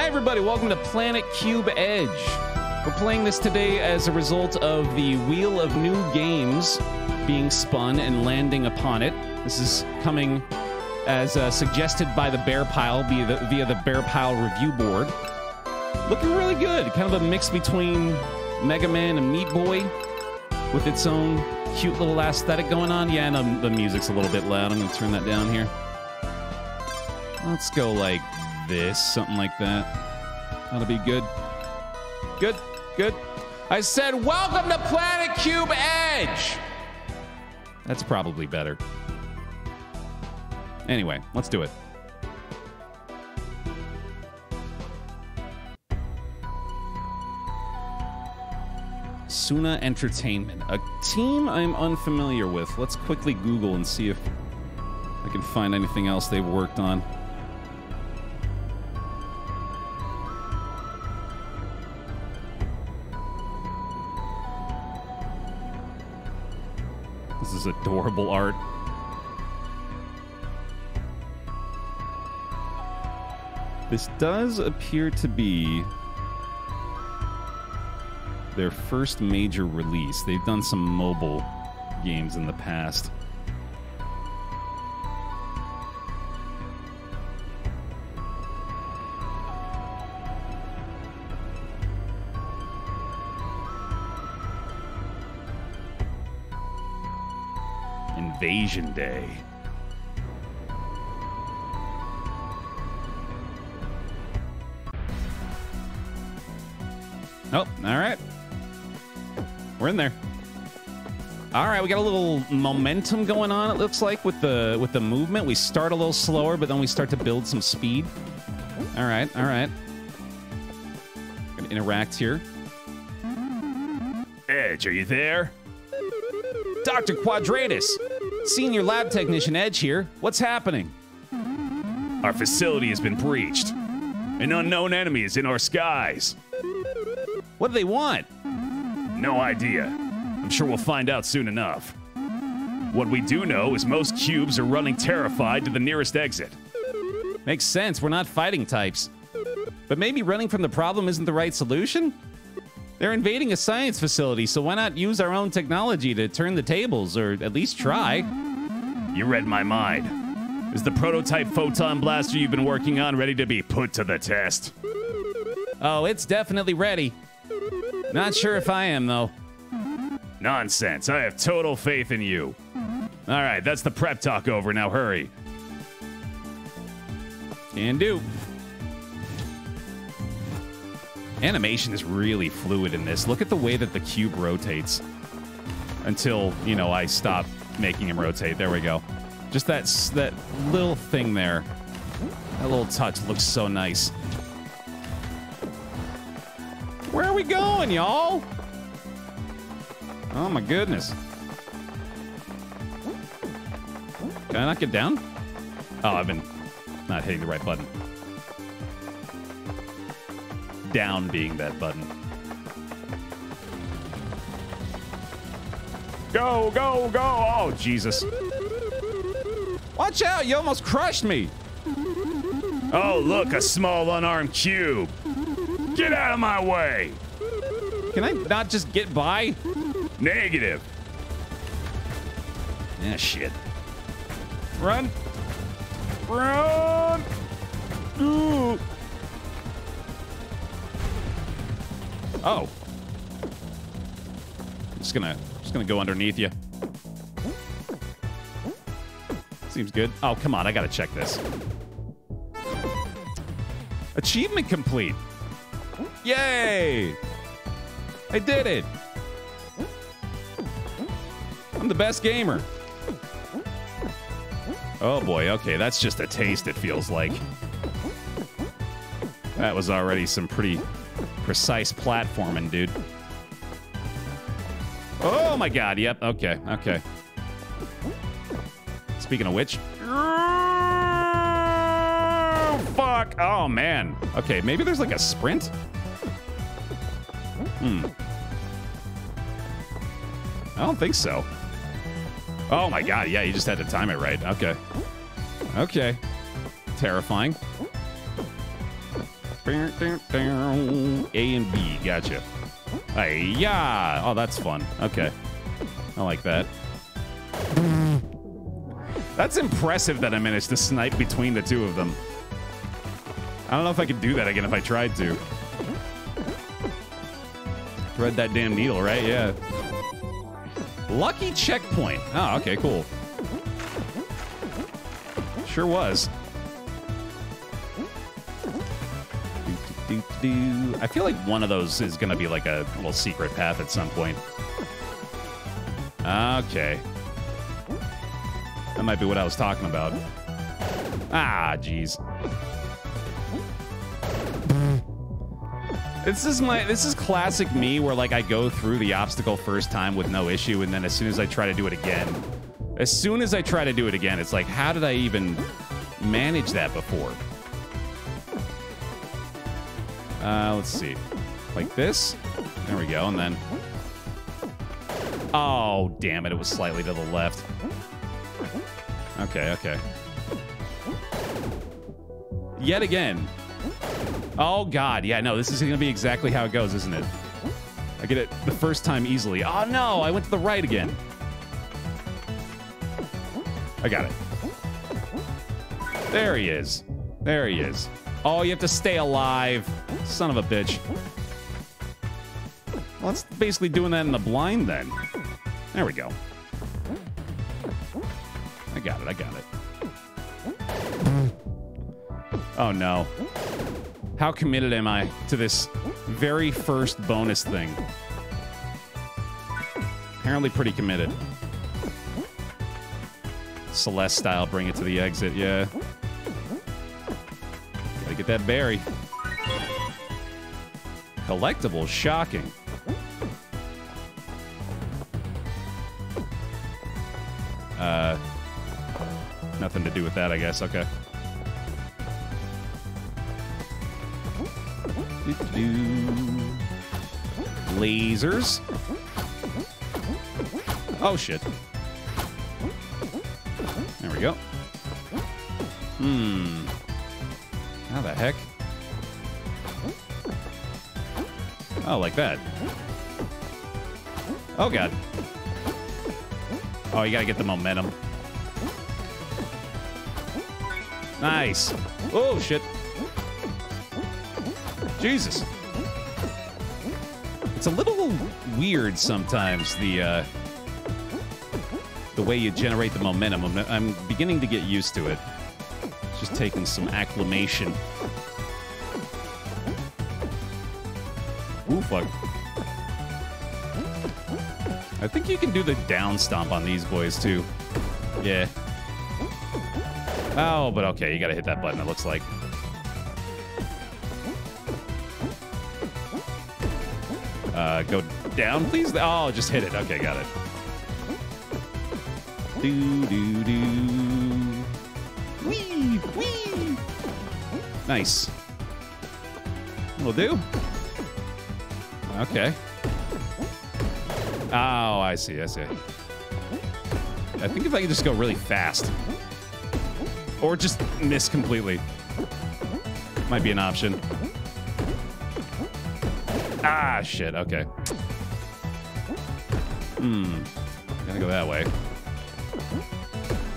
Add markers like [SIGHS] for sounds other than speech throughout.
Hi, everybody. Welcome to Planet Cube Edge. We're playing this today as a result of the Wheel of New Games being spun and landing upon it. This is coming as uh, suggested by the Baer Pile via the, via the Baer Pile review board. Looking really good. Kind of a mix between Mega Man and Meat Boy with its own cute little aesthetic going on. Yeah, and the music's a little bit loud. I'm going to turn that down here. Let's go like this, something like that. That'll be good. Good, good. I said, welcome to Planet Cube Edge. That's probably better. Anyway, let's do it. Suna Entertainment, a team I'm unfamiliar with. Let's quickly Google and see if I can find anything else they've worked on. Is adorable art. This does appear to be their first major release. They've done some mobile games in the past. Invasion Day. Oh, all right. We're in there. All right, we got a little momentum going on. It looks like with the with the movement, we start a little slower, but then we start to build some speed. All right, all right. Gonna interact here. Edge, are you there? Dr. Quadratus, Senior Lab Technician Edge here. What's happening? Our facility has been breached. An unknown enemy is in our skies. What do they want? No idea. I'm sure we'll find out soon enough. What we do know is most cubes are running terrified to the nearest exit. Makes sense. We're not fighting types. But maybe running from the problem isn't the right solution? They're invading a science facility, so why not use our own technology to turn the tables, or at least try? You read my mind. Is the prototype photon blaster you've been working on ready to be put to the test? Oh, it's definitely ready. Not sure if I am, though. Nonsense. I have total faith in you. All right, that's the prep talk over. Now hurry. Can do. Animation is really fluid in this. Look at the way that the cube rotates until, you know, I stop making him rotate. There we go. Just that, that little thing there. That little touch looks so nice. Where are we going, y'all? Oh my goodness. Can I not get down? Oh, I've been not hitting the right button. Down being that button. Go, go, go! Oh, Jesus. Watch out, you almost crushed me. Oh, look, a small unarmed cube. Get out of my way! Can I not just get by? Negative. Ah, shit. Run! Run! Ooh. Oh. Just gonna, just gonna go underneath you. Seems good. Oh, come on, I gotta check this. Achievement complete. Yay! I did it! I'm the best gamer. Oh boy, okay, that's just a taste, it feels like. That was already some pretty precise platforming, dude. Oh my god, yep, okay, okay. Speaking of which. Oh, fuck! Oh man. Okay, maybe there's like a sprint? Hmm. I don't think so. Oh my god, yeah, you just had to time it right. Okay. Okay. Terrifying. A and B. Gotcha. Yeah. Oh, that's fun. Okay. I like that. That's impressive that I managed to snipe between the two of them. I don't know if I could do that again if I tried to. Thread that damn needle, right? Yeah. Lucky checkpoint. Oh, okay, cool. Sure was. I feel like one of those is going to be like a little secret path at some point. Okay. That might be what I was talking about. Ah, jeez. This is my this is classic me where like I go through the obstacle first time with no issue and then as soon as I try to do it again as soon as I try to do it again it's like how did I even manage that before? Uh, let's see. Like this. There we go and then Oh, damn it. It was slightly to the left. Okay, okay. Yet again, Oh, God. Yeah, no, this is going to be exactly how it goes, isn't it? I get it the first time easily. Oh, no, I went to the right again. I got it. There he is. There he is. Oh, you have to stay alive. Son of a bitch. Well, that's basically doing that in the blind, then. There we go. I got it, I got it. Oh, no. How committed am I to this very first bonus thing? Apparently pretty committed. Celeste style, bring it to the exit, yeah. Get that berry. Collectible, shocking. Uh, nothing to do with that, I guess. Okay. Lasers. Oh, shit. There we go. Hmm. The heck? Oh, like that. Oh, God. Oh, you gotta get the momentum. Nice. Oh, shit. Jesus. It's a little weird sometimes, the, uh, the way you generate the momentum. I'm, I'm beginning to get used to it. It's just taking some acclimation. Fuck. I think you can do the down stomp on these boys, too. Yeah. Oh, but okay, you gotta hit that button, it looks like. Uh, go down, please. Oh, just hit it. Okay, got it. Do, do, do. Wee, wee. Nice. Will do. Okay. Oh, I see, I see. I think if I can just go really fast. Or just miss completely. Might be an option. Ah, shit. Okay. Hmm. Gotta go that way.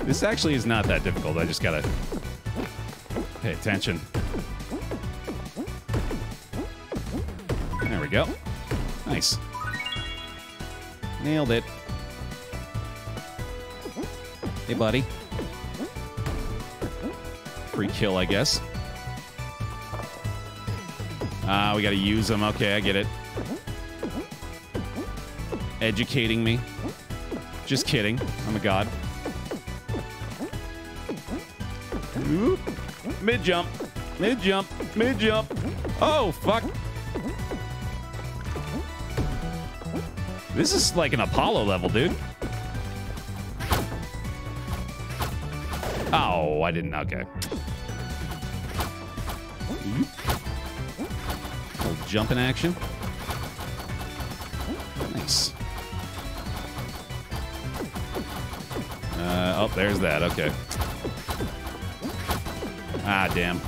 This actually is not that difficult. I just gotta pay attention. There we go. Nice. Nailed it. Hey, buddy. Free kill, I guess. Ah, we gotta use them. Okay, I get it. Educating me. Just kidding. I'm a god. Mid jump. Mid jump. Mid jump. Oh, fuck. This is like an Apollo level, dude. Oh, I didn't. Okay. jumping action. Nice. Uh, oh, there's that. Okay. Ah, damn.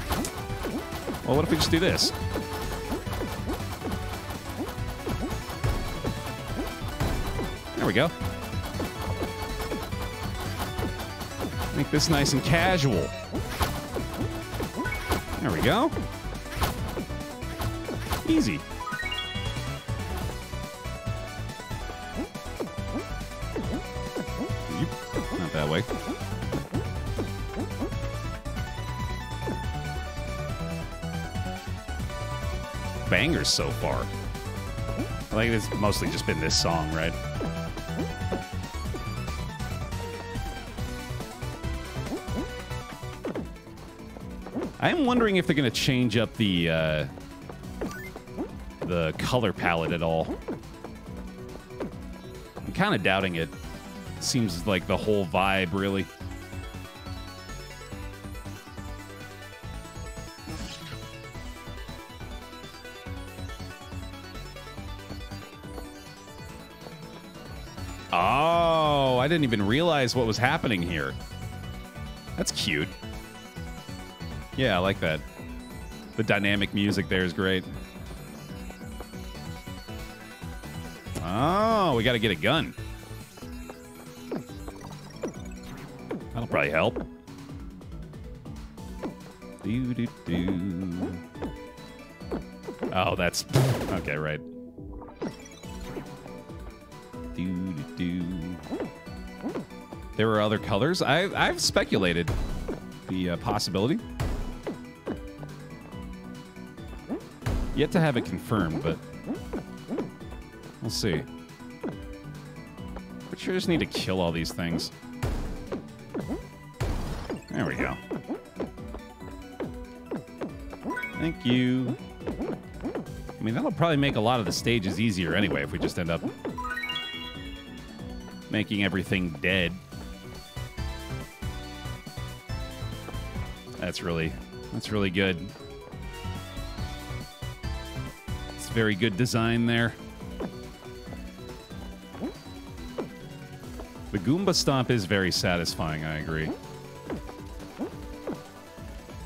Well, what if we just do this? There we go. Make this nice and casual. There we go. Easy. Not that way. Bangers so far. I think it's mostly just been this song, right? I'm wondering if they're going to change up the uh, the color palette at all. I'm kind of doubting it. Seems like the whole vibe, really. Oh, I didn't even realize what was happening here. That's cute. Yeah, I like that. The dynamic music there is great. Oh, we got to get a gun. That'll probably help. Oh, that's... Okay, right. There were other colors. I, I've speculated the uh, possibility. Yet to have it confirmed, but we'll see. But sure just need to kill all these things. There we go. Thank you. I mean, that'll probably make a lot of the stages easier anyway if we just end up making everything dead. That's really, that's really good. Very good design there. The Goomba Stomp is very satisfying, I agree.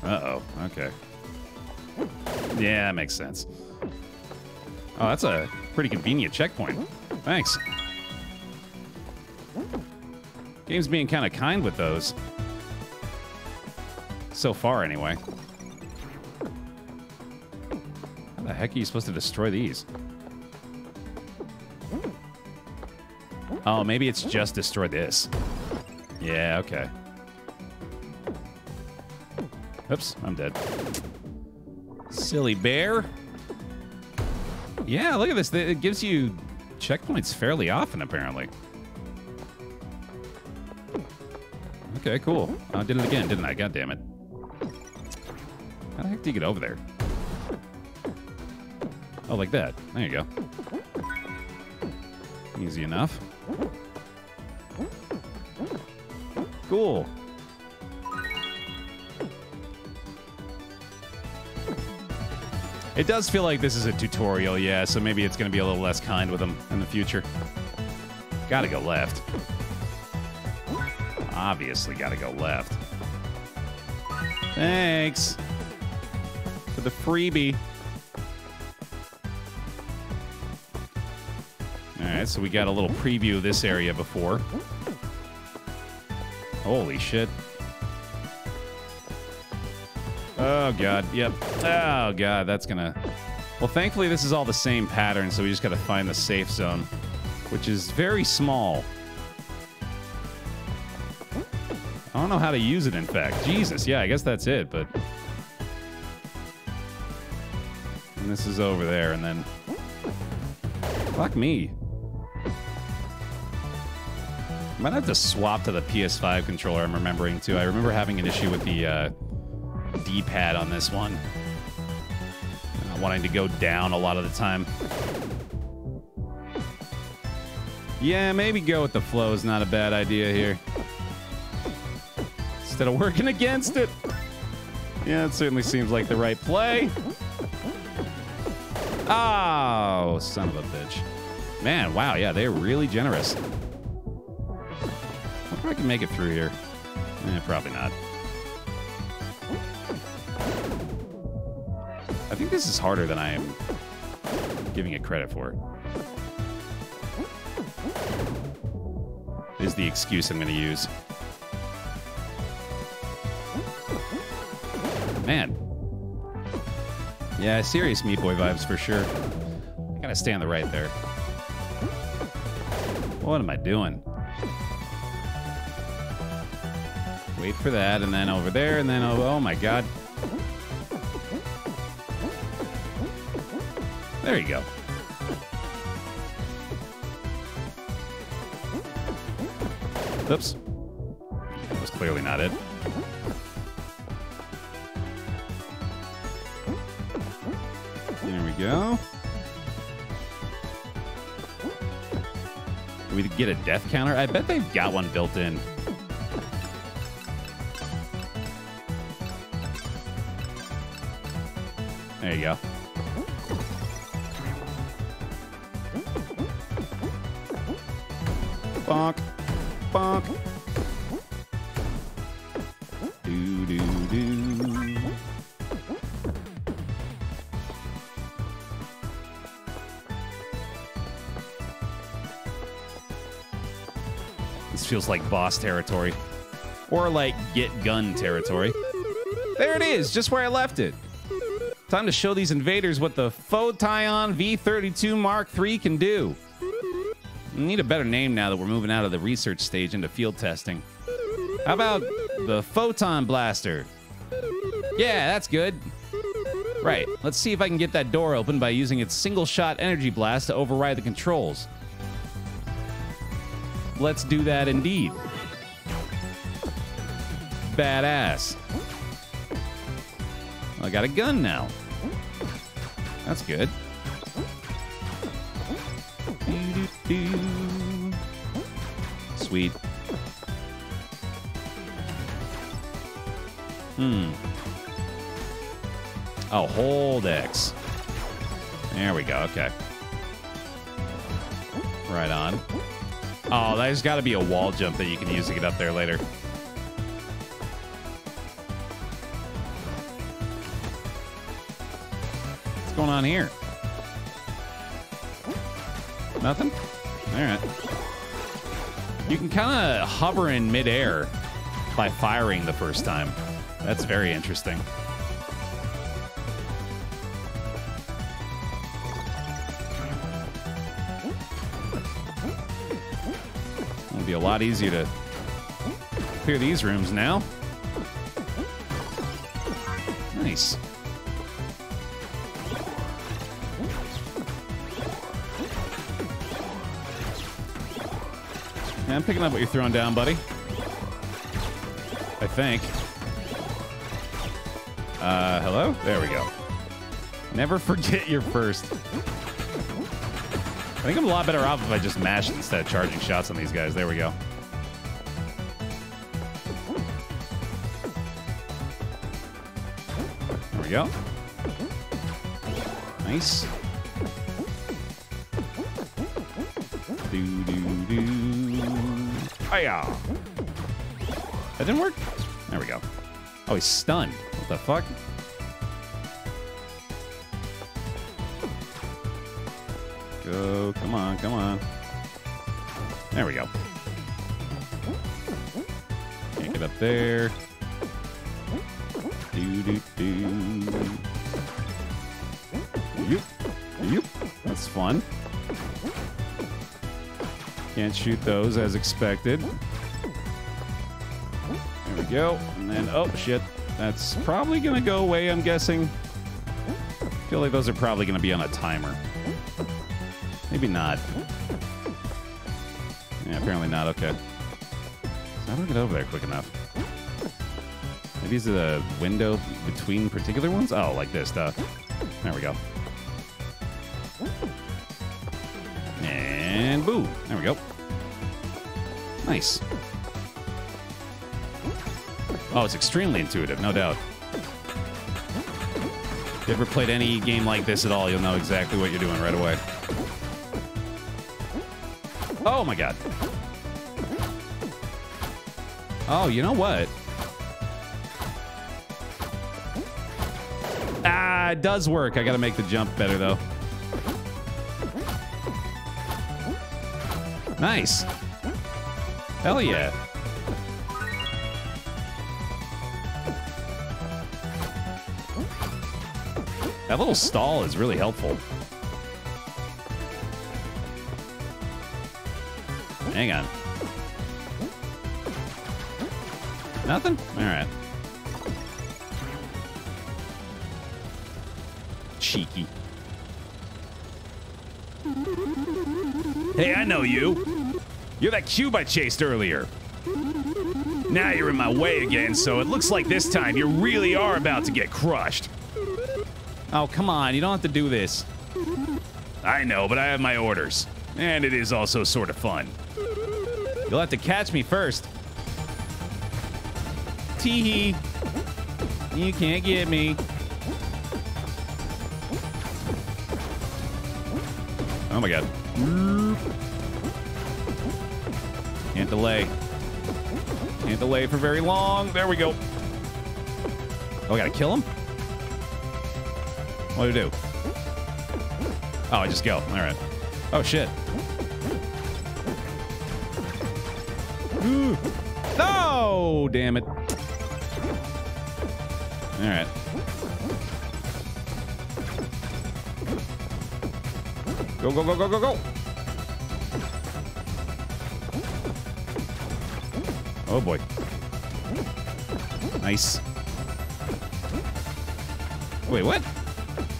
Uh-oh, okay. Yeah, that makes sense. Oh, that's a pretty convenient checkpoint. Thanks. Game's being kind of kind with those. So far, anyway. Heck are you supposed to destroy these? Oh, maybe it's just destroy this. Yeah, okay. Oops, I'm dead. Silly bear. Yeah, look at this. It gives you checkpoints fairly often, apparently. Okay, cool. I did it again, didn't I? God damn it. How the heck do you get over there? Oh, like that. There you go. Easy enough. Cool. It does feel like this is a tutorial, yeah, so maybe it's going to be a little less kind with them in the future. Gotta go left. Obviously gotta go left. Thanks for the freebie. Right, so we got a little preview of this area before. Holy shit. Oh, God. Yep. Oh, God. That's going to... Well, thankfully, this is all the same pattern, so we just got to find the safe zone, which is very small. I don't know how to use it, in fact. Jesus. Yeah, I guess that's it, but... And this is over there, and then... Fuck me. Might have to swap to the PS5 controller, I'm remembering, too. I remember having an issue with the... Uh, D-pad on this one. Not wanting to go down a lot of the time. Yeah, maybe go with the flow is not a bad idea here. Instead of working against it. Yeah, it certainly seems like the right play. Oh, son of a bitch. Man, wow, yeah, they're really generous. I can make it through here. Eh, probably not. I think this is harder than I am giving it credit for. Is the excuse I'm going to use. Man. Yeah, serious Meat Boy vibes for sure. I gotta stay on the right there. What am I doing? Wait for that, and then over there, and then oh, oh my god. There you go. Oops. That was clearly not it. There we go. We get a death counter? I bet they've got one built in. Like boss territory. Or like get gun territory. There it is, just where I left it. Time to show these invaders what the Photon V32 Mark III can do. We need a better name now that we're moving out of the research stage into field testing. How about the Photon Blaster? Yeah, that's good. Right, let's see if I can get that door open by using its single shot energy blast to override the controls. Let's do that indeed. Badass. I got a gun now. That's good. Sweet. Hmm. Oh, hold X. There we go. Okay. Right on. Oh, there's got to be a wall jump that you can use to get up there later. What's going on here? Nothing? All right. You can kind of hover in midair by firing the first time. That's very interesting. A lot easier to clear these rooms now. Nice. Yeah, I'm picking up what you're throwing down, buddy. I think. Uh, hello? There we go. Never [LAUGHS] forget your first. Think I'm a lot better off if I just mash instead of charging shots on these guys. There we go. There we go. Nice. Do do do. Hiya. That didn't work. There we go. Oh, he's stunned. What the fuck? Come on. Come on. There we go. Can't get up there. Do do do. Yoop. Yoop. That's fun. Can't shoot those as expected. There we go. And then, oh, shit. That's probably to go away, I'm guessing. I feel like those are probably to be on a timer. Maybe not. Yeah, apparently not. Okay. So I get over there quick enough? Maybe is it a window between particular ones? Oh, like this, duh. There we go. And boo. There we go. Nice. Oh, it's extremely intuitive, no doubt. If you ever played any game like this at all, you'll know exactly what you're doing right away. Oh my god. Oh, you know what? Ah, it does work. I gotta make the jump better, though. Nice. Hell yeah. That little stall is really helpful. Hang on. Nothing? All right. Cheeky. Hey, I know you. You're that cube I chased earlier. Now you're in my way again, so it looks like this time you really are about to get crushed. Oh, come on. You don't have to do this. I know, but I have my orders. And it is also sort of fun. You'll have to catch me first. Teehee. You can't get me. Oh my god. Can't delay. Can't delay for very long. There we go. Oh, I gotta kill him? What do I do? Oh, I just go. All right. Oh, shit. No! Damn it. All right. Go, go, go, go, go, go. Oh, boy. Nice. Wait, what?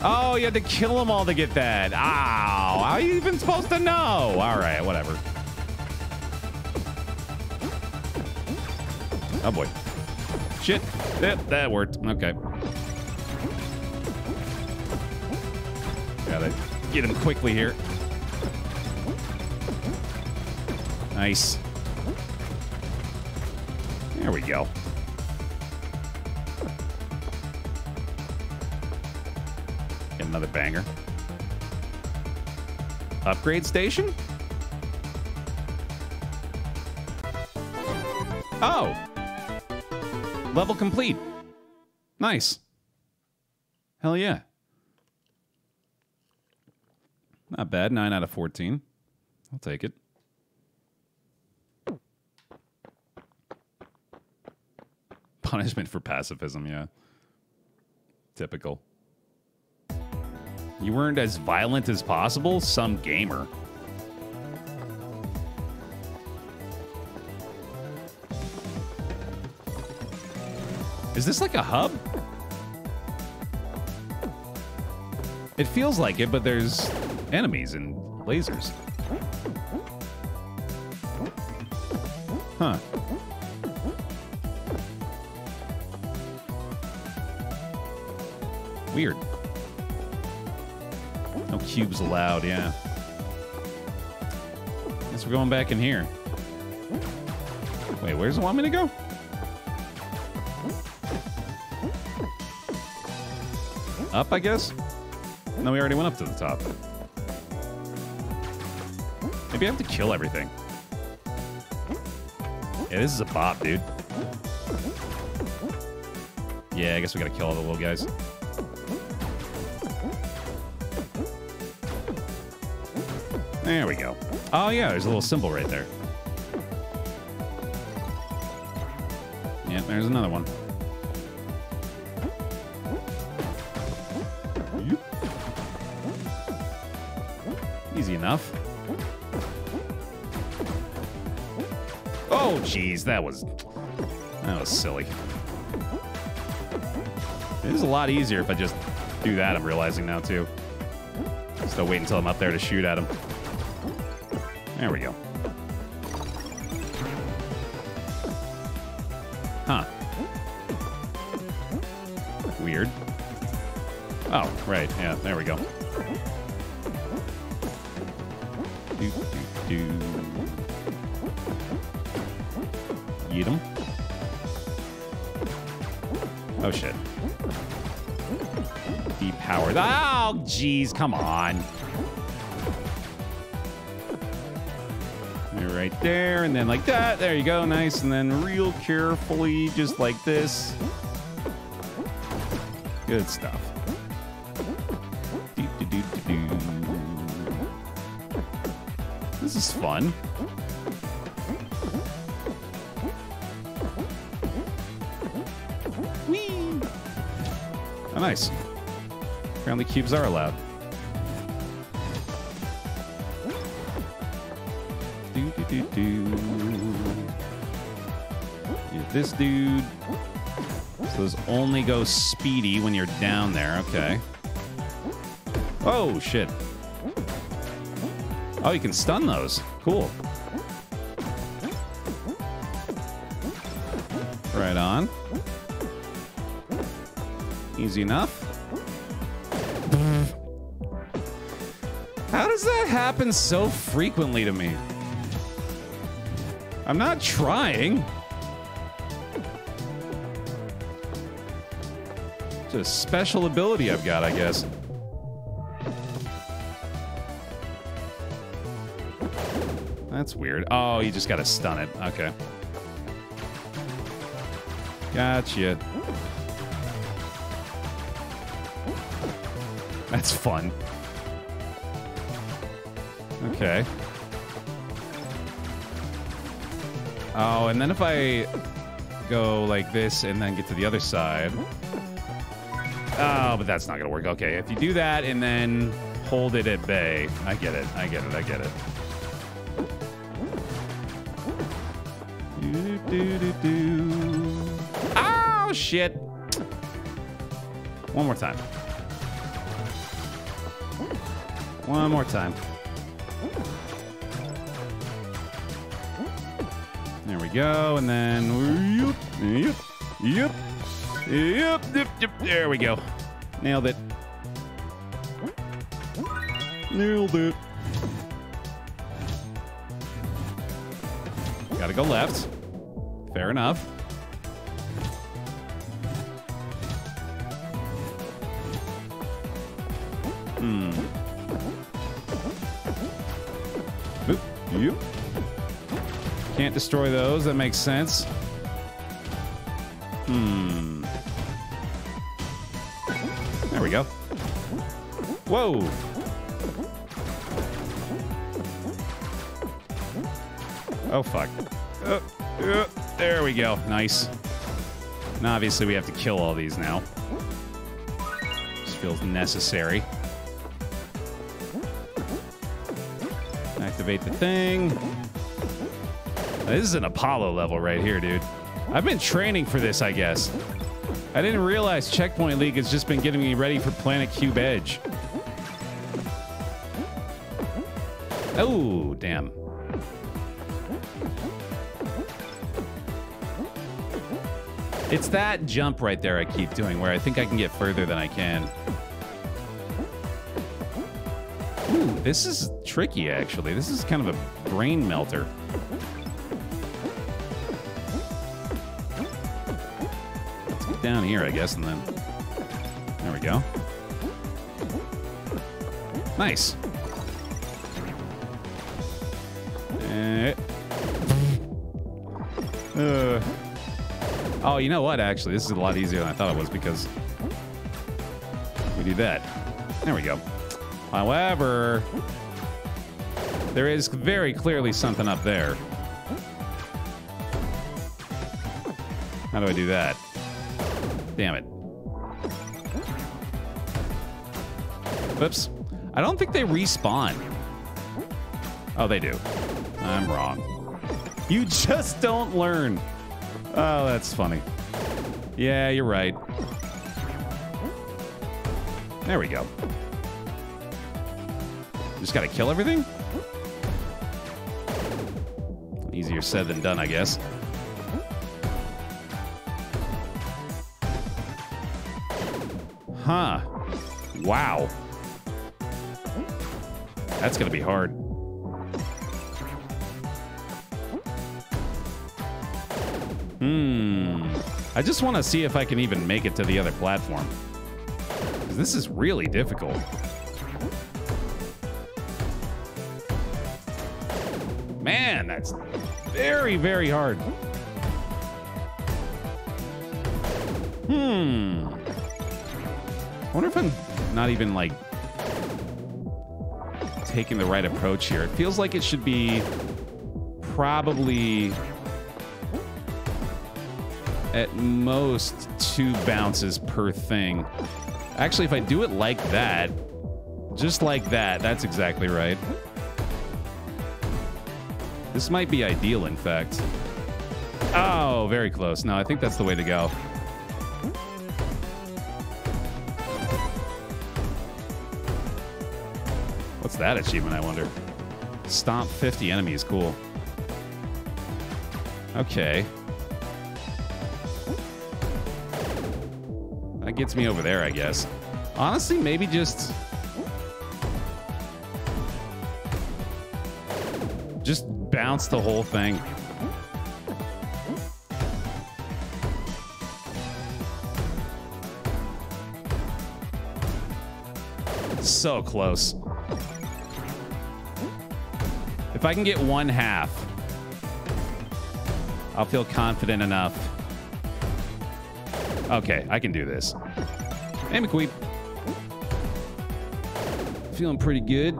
Oh, you had to kill them all to get that. Ow. How are you even supposed to know? All right, whatever. Oh, boy. Shit. That, that worked. Okay. Gotta get him quickly here. Nice. There we go. Get another banger. Upgrade station? Level complete. Nice. Hell yeah. Not bad. 9 out of 14. I'll take it. [LAUGHS] Punishment for pacifism, yeah. Typical. You weren't as violent as possible? Some gamer. Is this like a hub? It feels like it, but there's enemies and lasers. Huh. Weird. No cubes allowed, yeah. Guess we're going back in here. Wait, where's it want me to go? Up, I guess? No, we already went up to the top. Maybe I have to kill everything. Yeah, this is a bop, dude. Yeah, I guess we gotta kill all the little guys. There we go. Oh, yeah, there's a little symbol right there. Yeah, there's another one. Enough. Oh, jeez, that was that was silly. It is a lot easier if I just do that. I'm realizing now too. Still wait until I'm up there to shoot at him. There we go. Huh. Weird. Oh, right. Yeah, there we go. Eat him. Oh, shit. Depowered. Oh, jeez, come on. You're right there, and then like that. There you go, nice. And then real carefully, just like this. Good stuff. Fun. Whee! Oh, nice. Apparently cubes are allowed. Do, do, do, this dude. So those only go speedy when you're down there. Okay. Oh, shit. Oh, you can stun those. Cool. Right on. Easy enough. How does that happen so frequently to me? I'm not trying. It's a special ability I've got, I guess. That's weird. Oh, you just gotta stun it. Okay. Gotcha. That's fun. Okay. Oh, and then if I go like this and then get to the other side. Oh, but that's not gonna work. Okay, if you do that and then hold it at bay. I get it. I get it. I get it. Shit. One more time. One more time. There we go, and then yep, yep, yep, yep, yep, yep. There we go. Nailed it. Nailed it. Gotta go left. Fair enough. Destroy those. That makes sense. Hmm. There we go. Whoa. Oh, fuck. Uh, uh, there we go. Nice. And obviously, we have to kill all these now. Just feels necessary. Activate the thing. This is an Apollo level right here, dude. I've been training for this, I guess. I didn't realize Checkpoint League has just been getting me ready for Planet Cube Edge. Oh, damn. It's that jump right there I keep doing where I think I can get further than I can. Ooh, this is tricky, actually. This is kind of a brain melter. Down here, I guess, and then... There we go. Nice. Eh. Uh... Oh, you know what, actually? This is a lot easier than I thought it was because we do that. There we go. However, there is very clearly something up there. How do I do that? Damn it. Whoops. I don't think they respawn. Oh, they do. I'm wrong. You [LAUGHS] just don't learn. Oh, that's funny. Yeah, you're right. There we go. Just gotta kill everything? Easier said than done, I guess. Huh. Wow. That's gonna be hard. Hmm. I just want to see if I can even make it to the other platform. This is really difficult. Man, that's very, very hard. Hmm. I wonder if I'm not even like taking the right approach here. It feels like it should be probably at most two bounces per thing. Actually, if I do it like that, just like that, that's exactly right. This might be ideal, in fact. Oh, very close. No, I think that's the way to go. That achievement, I wonder? Stomp 50 enemies. Cool. Okay. That gets me over there, I guess. Honestly, maybe just... Just bounce the whole thing. So close. If I can get one half, I'll feel confident enough. Okay, I can do this. Hey, McQueen. Feeling pretty good.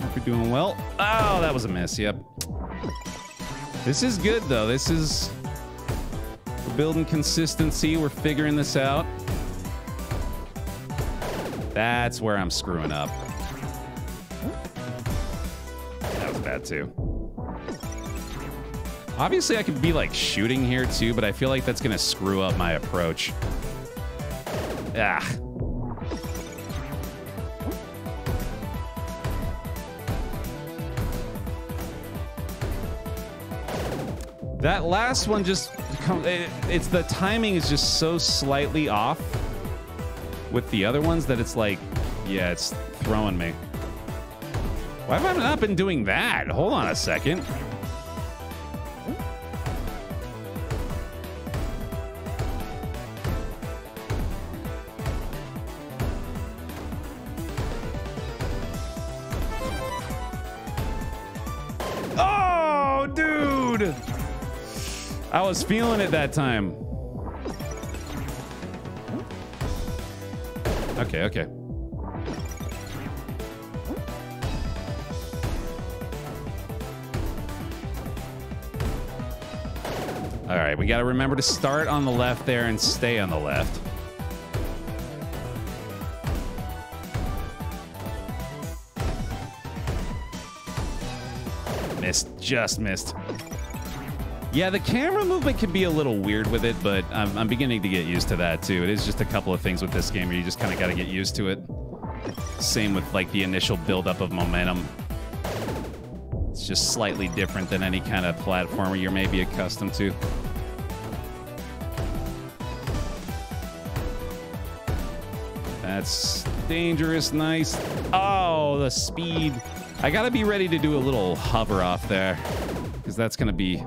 Hope you're doing well. Oh, that was a miss. Yep. This is good, though. This is... We're building consistency. We're figuring this out. That's where I'm screwing up. That was bad, too. Obviously, I could be, like, shooting here, too, but I feel like that's going to screw up my approach. Ah. That last one just... It's the timing is just so slightly off with the other ones that it's like, yeah, it's throwing me. Why have I not been doing that? Hold on a second. Oh, dude! I was feeling it that time. Okay, okay. All right, we got to remember to start on the left there and stay on the left. Missed, just missed. Yeah, the camera movement can be a little weird with it, but I'm, I'm beginning to get used to that too. It is just a couple of things with this game where you just kind of got to get used to it. Same with like the initial buildup of momentum. It's just slightly different than any kind of platformer you're maybe accustomed to. That's dangerous. Nice. Oh, the speed. I got to be ready to do a little hover off there because that's to be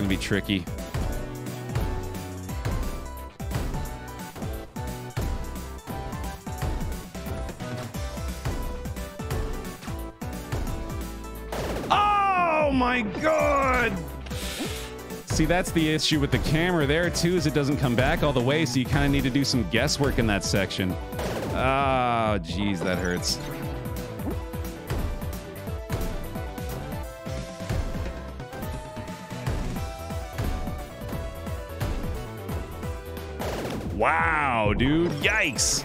going to be tricky. Oh my god! See, that's the issue with the camera there, too, is it doesn't come back all the way, so you kind of need to do some guesswork in that section. Oh, jeez, that hurts. Wow, dude. Yikes.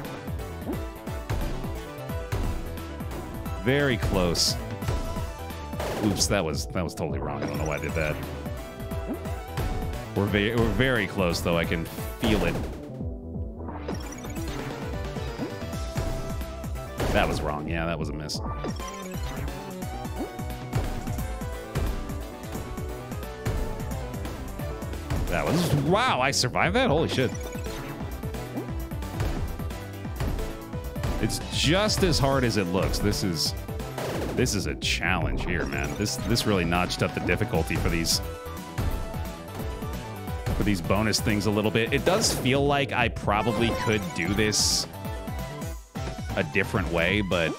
Very close. Oops, that was that was totally wrong. I don't know why I did that. We're very we're very close though. I can feel it. That was wrong. Yeah, that was a miss. That was wow, I survived that? Holy shit. It's just as hard as it looks. This is this is a challenge here, man. This this really notched up the difficulty for these for these bonus things a little bit. It does feel like I probably could do this a different way, but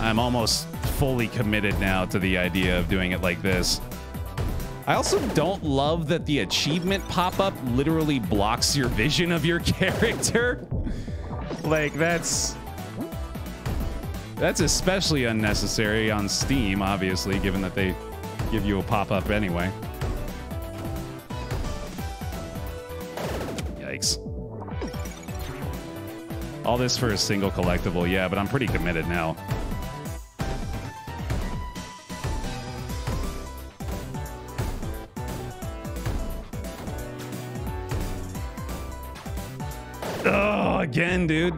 I'm almost fully committed now to the idea of doing it like this. I also don't love that the achievement pop-up literally blocks your vision of your [LAUGHS] character. like, that's... That's especially unnecessary on Steam, obviously, given that they give you a pop-up anyway. Yikes. All this for a single collectible, yeah, but I'm pretty committed now. Oh, again, dude.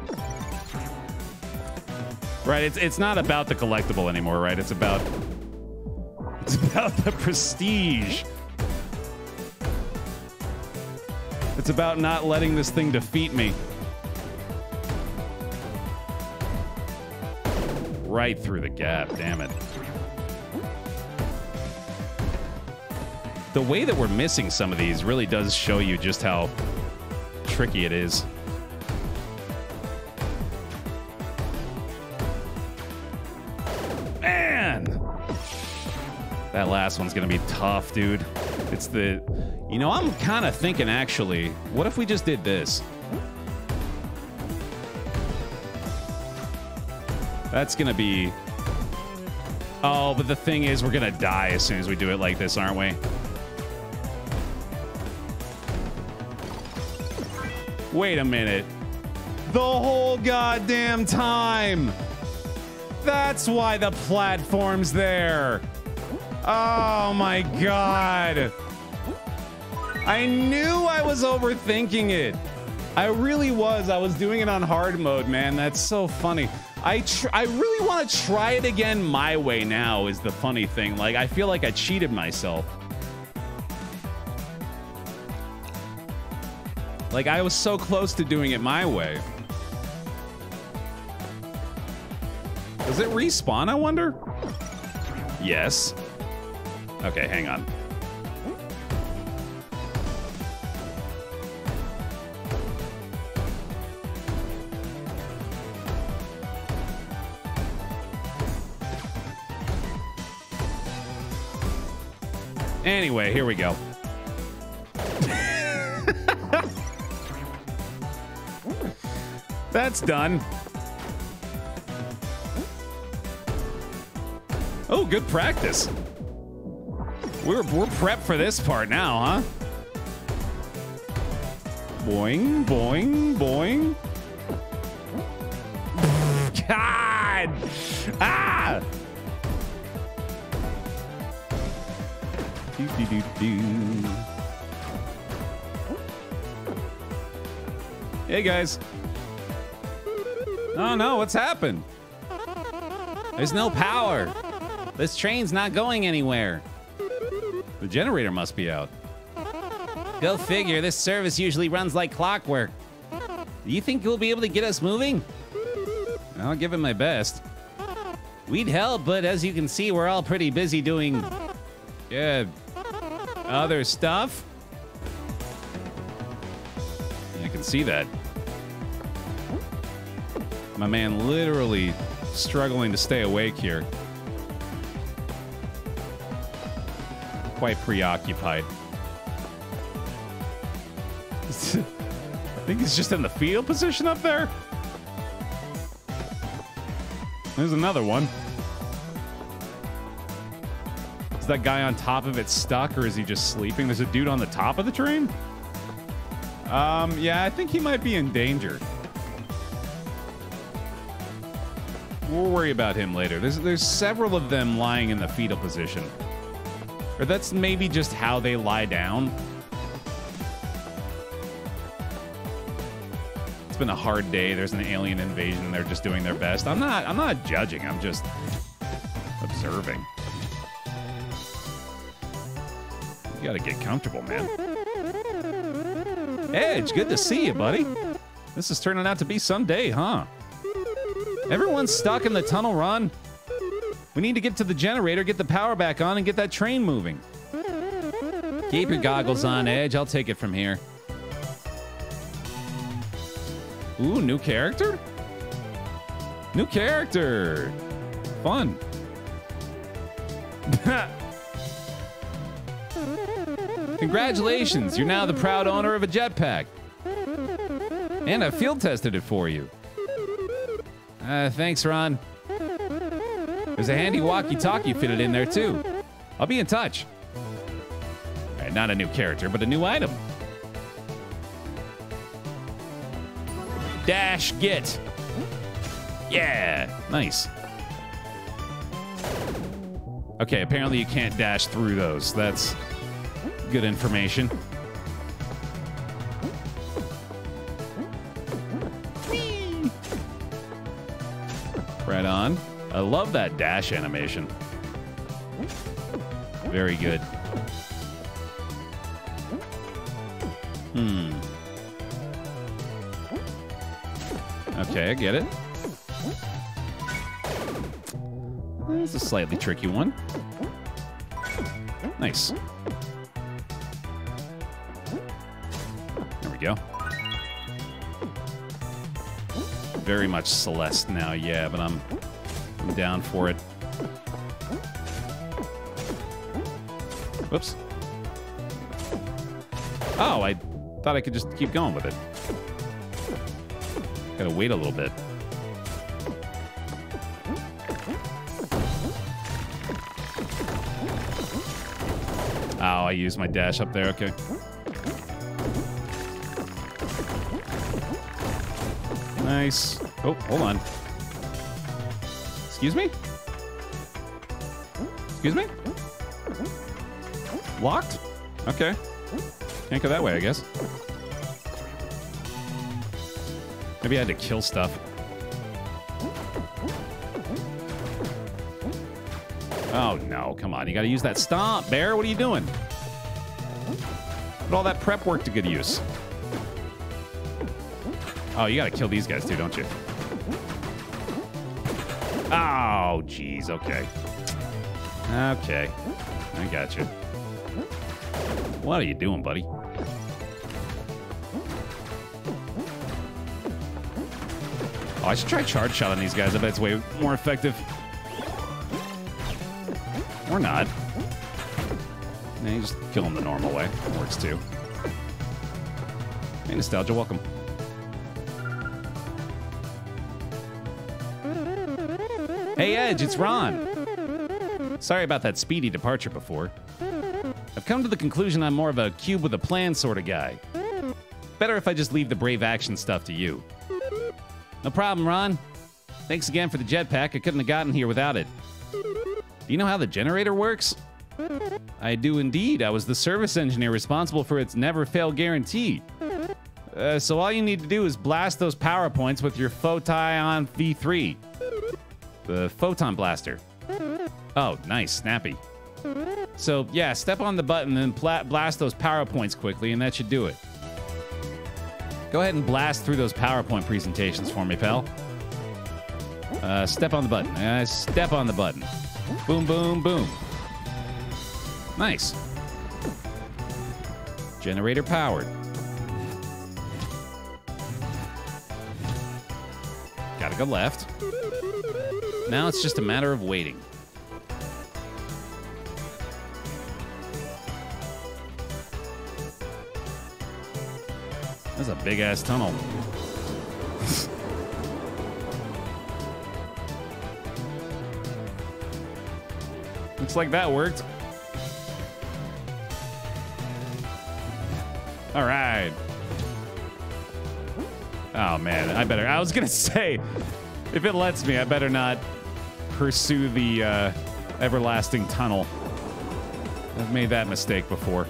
Right, it's it's not about the collectible anymore, right? It's about it's about the prestige. It's about not letting this thing defeat me. Right through the gap, damn it. The way that we're missing some of these really does show you just how tricky it is. That last one's gonna be tough, dude. It's the... You know, I'm kind of thinking, actually, what if we just did this? That's gonna be... Oh, but the thing is, we're gonna die as soon as we do it like this, aren't we? Wait a minute. The whole goddamn time! That's why the platform's there! Oh my god! I knew I was overthinking it! I really was. I was doing it on hard mode, man. That's so funny. I I really want to try it again my way now is the funny thing. Like, I feel like I cheated myself. Like, I was so close to doing it my way. Does it respawn, I wonder? Yes. Okay, hang on. Anyway, here we go. [LAUGHS] That's done. Oh, good practice. We're, we're prepped for this part now, huh? Boing, boing, boing. God! Ah! Do, do, do, do. Hey, guys. Oh, no, what's happened? There's no power. This train's not going anywhere. The generator must be out. Go figure, this service usually runs like clockwork. Do you think you'll be able to get us moving? I'll give it my best. We'd help, but as you can see, we're all pretty busy doing... Yeah... Other stuff? I can see that. My man literally struggling to stay awake here. Quite preoccupied. I think he's just in the field position up there. There's another one. Is that guy on top of it stuck or is he just sleeping? There's a dude on the top of the train? Um, yeah, I think he might be in danger. We'll worry about him later. There's there's several of them lying in the fetal position. Or that's maybe just how they lie down. It's been a hard day. There's an alien invasion they're just doing their best. I'm not I'm not judging. I'm just observing. You gotta get comfortable, man. Edge, good to see you, buddy. This is turning out to be some day, huh? Everyone's stuck in the tunnel run. We need to get to the generator, get the power back on, and get that train moving. Keep your goggles on, Edge. I'll take it from here. Ooh, new character? New character. Fun. [LAUGHS] Congratulations, you're now the proud owner of a jetpack. And I field tested it for you. Uh, thanks, Ron. There's a handy walkie-talkie fitted in there, too. I'll be in touch. Right, not a new character, but a new item. Dash get. Yeah, nice. Okay, apparently you can't dash through those. That's good information. Right on. I love that dash animation. Very good. Hmm. Okay, I get it. It's a slightly tricky one. Nice. There we go. Very much Celeste now, yeah, but I'm, I'm down for it. Whoops. Oh, I thought I could just keep going with it. Gotta wait a little bit. Oh, I used my dash up there. Okay. Nice. Oh, hold on. Excuse me? Excuse me? Locked? Okay. Can't go that way, I guess. Maybe I had to kill stuff. Oh, no. Come on. You got to use that stomp, Baer. What are you doing? Put all that prep work to good use. Oh, you got to kill these guys too, don't you? Oh, jeez. Okay. Okay. I got you. What are you doing, buddy? Oh, I should try charge shot on these guys. I bet it's way more effective. Or not. And you just kill them the normal way. works too. Hey, Nostalgia, welcome. It's Ron. Sorry about that speedy departure before. I've come to the conclusion I'm more of a cube with a plan sort of guy. Better if I just leave the brave action stuff to you. No problem, Ron. Thanks again for the jetpack. I couldn't have gotten here without it. Do you know how the generator works? I do indeed. I was the service engineer responsible for its never fail guarantee. Uh, so all you need to do is blast those power points with your Photon V3. The Photon Blaster. Oh, nice. Snappy. So, yeah, step on the button and blast those power points quickly, and that should do it. Go ahead and blast through those PowerPoint presentations for me, pal. Uh, step on the button. Uh, step on the button. Boom, boom, boom. Nice. Generator powered. Gotta go left. Now it's just a matter of waiting. That's a big ass tunnel. [LAUGHS] Looks like that worked. All right. Oh man, I better. I was gonna [LAUGHS] say, if it lets me, I better not pursue the uh, everlasting tunnel. I've made that mistake before.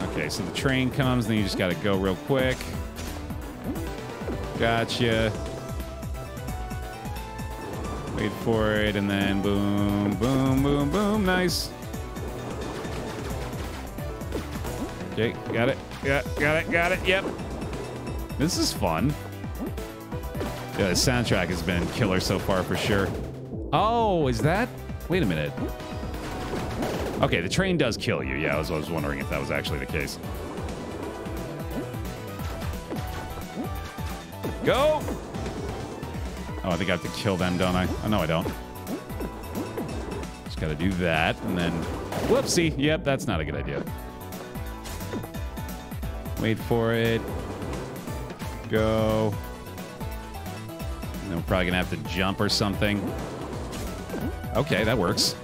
Okay, so the train comes, then you just gotta go real quick. Gotcha. Wait for it, and then boom, boom, boom, boom. Nice. Okay, got it. Yeah, got it, got it. Yep. This is fun. Yeah, the soundtrack has been killer so far for sure. Oh, is that? Wait a minute. Okay, the train does kill you. Yeah, I was, I was wondering if that was actually the case. Go! Oh, I think I have to kill them, don't I? Oh, no, I don't. Just gotta do that, and then Whoopsie. Yep, that's not a good idea. Wait for it. Go. We're probably to have to jump or something. Okay, that works.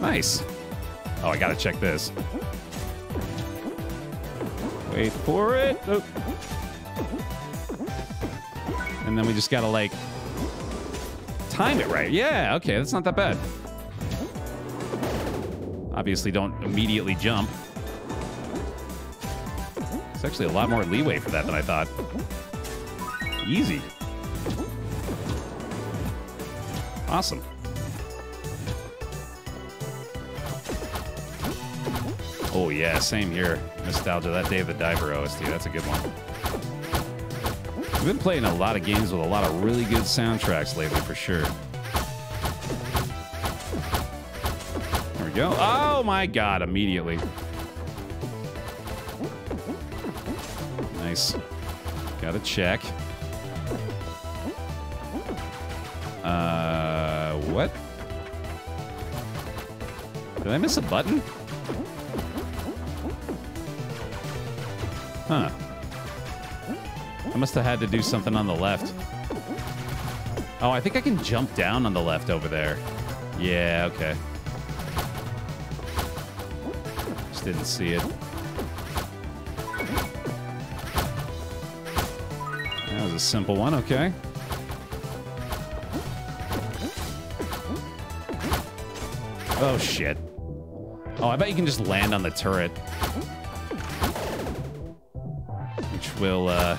Nice. Oh, I got to check this. Wait for it. Oh. And then we just got to, like, time it right. Yeah, okay, that's not that bad. Obviously, don't immediately jump. Actually a lot more leeway for that than I thought. Easy. Awesome. Oh, yeah, same here. Nostalgia, that Dave the Diver OST, that's a good one. We've been playing a lot of games with a lot of really good soundtracks lately, for sure. There we go. Oh, my God, immediately. Got a check. Uh, what? Did I miss a button? Huh. I must have had to do something on the left. Oh, I think I can jump down on the left over there. Yeah, okay. Just didn't see it. A simple one, okay. Oh, shit. Oh, I bet you can just land on the turret. Which will, uh...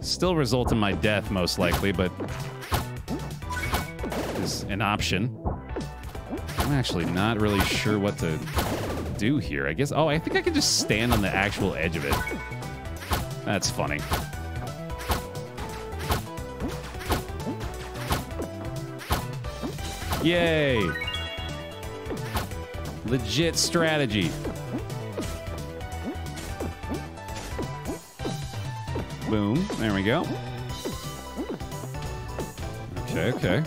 Still result in my death, most likely, but... Is an option. I'm actually not really sure what to do here. I guess... Oh, I think I can just stand on the actual edge of it. That's funny. Yay! Legit strategy. Boom. There we go. Okay, okay.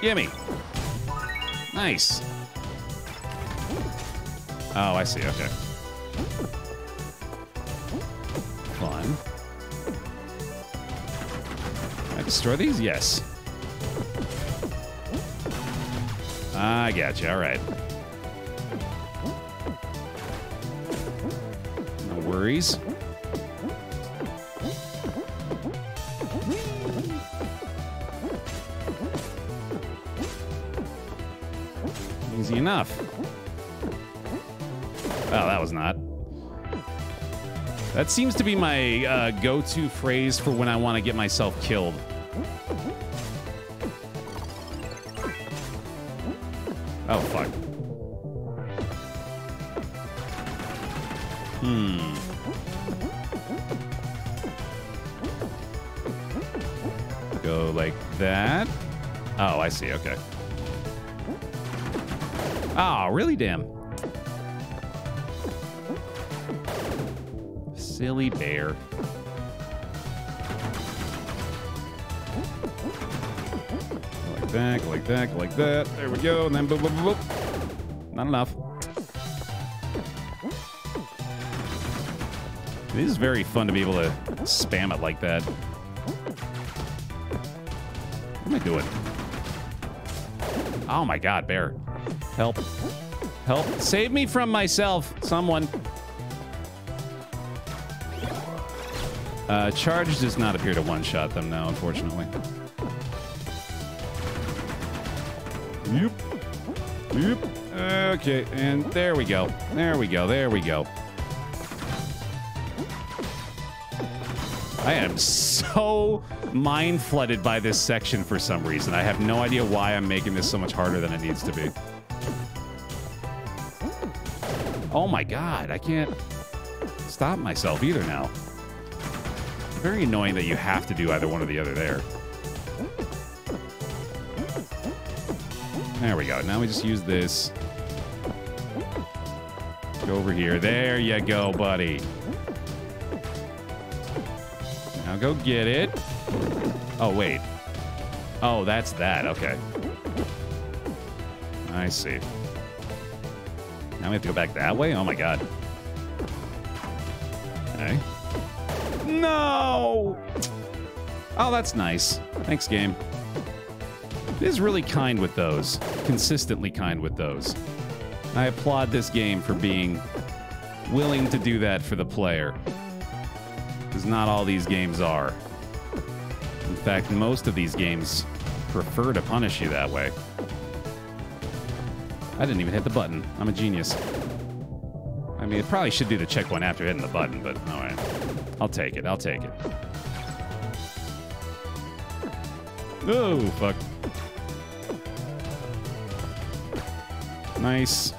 Gimme. Nice. Oh, I see. Okay. Destroy these? Yes. I gotcha. All right. No worries. Easy enough. Oh, that was not. That seems to be my uh, go-to phrase for when I want to get myself killed. Oh, fuck. Hmm. Go like that. Oh, I see. Okay. Oh, really? Damn. Silly Baer. That, go like that, go like that. There we go. And then boop, boop, boop, boop. Not enough. It is very fun to be able to spam it like that. What am I doing? Oh my god, Baer. Help. Help. Save me from myself. Someone. Uh, charge does not appear to one-shot them now, unfortunately. Yep. Yep. Okay, and there we go. There we go. There we go. I am so mind flooded by this section for some reason. I have no idea why I'm making this so much harder than it needs to be. Oh my god, I can't stop myself either now. Very annoying that you have to do either one or the other there. There we go. Now we just use this. Go over here. There you go, buddy. Now go get it. Oh, wait. Oh, that's that. Okay. I see. Now we have to go back that way? Oh my god. Okay. No! Oh, that's nice. Thanks, game. Is really kind with those. Consistently kind with those. I applaud this game for being willing to do that for the player. Because not all these games are. In fact, most of these games prefer to punish you that way. I didn't even hit the button. I'm a genius. I mean, it probably should do the checkpoint after hitting the button, but all right. I'll take it. I'll take it. Oh, fuck. Nice.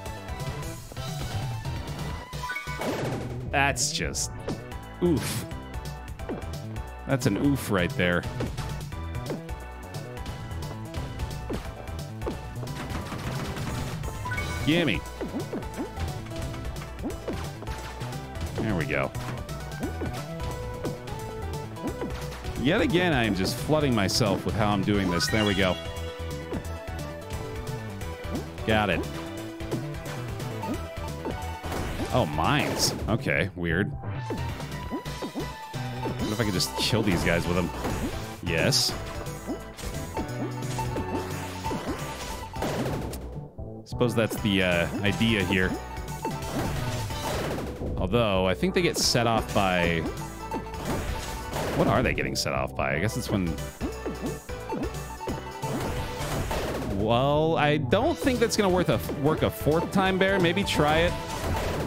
That's just oof. That's an oof right there. Gimme. There we go. Yet again, I am just flooding myself with how I'm doing this. There we go. Got it. Oh, mines. Okay, weird. What if I could just kill these guys with them? Yes. Suppose that's the uh, idea here. Although, I think they get set off by... What are they getting set off by? I guess it's when... Well, I don't think that's going to work a, work a fourth time, Baer. Maybe try it.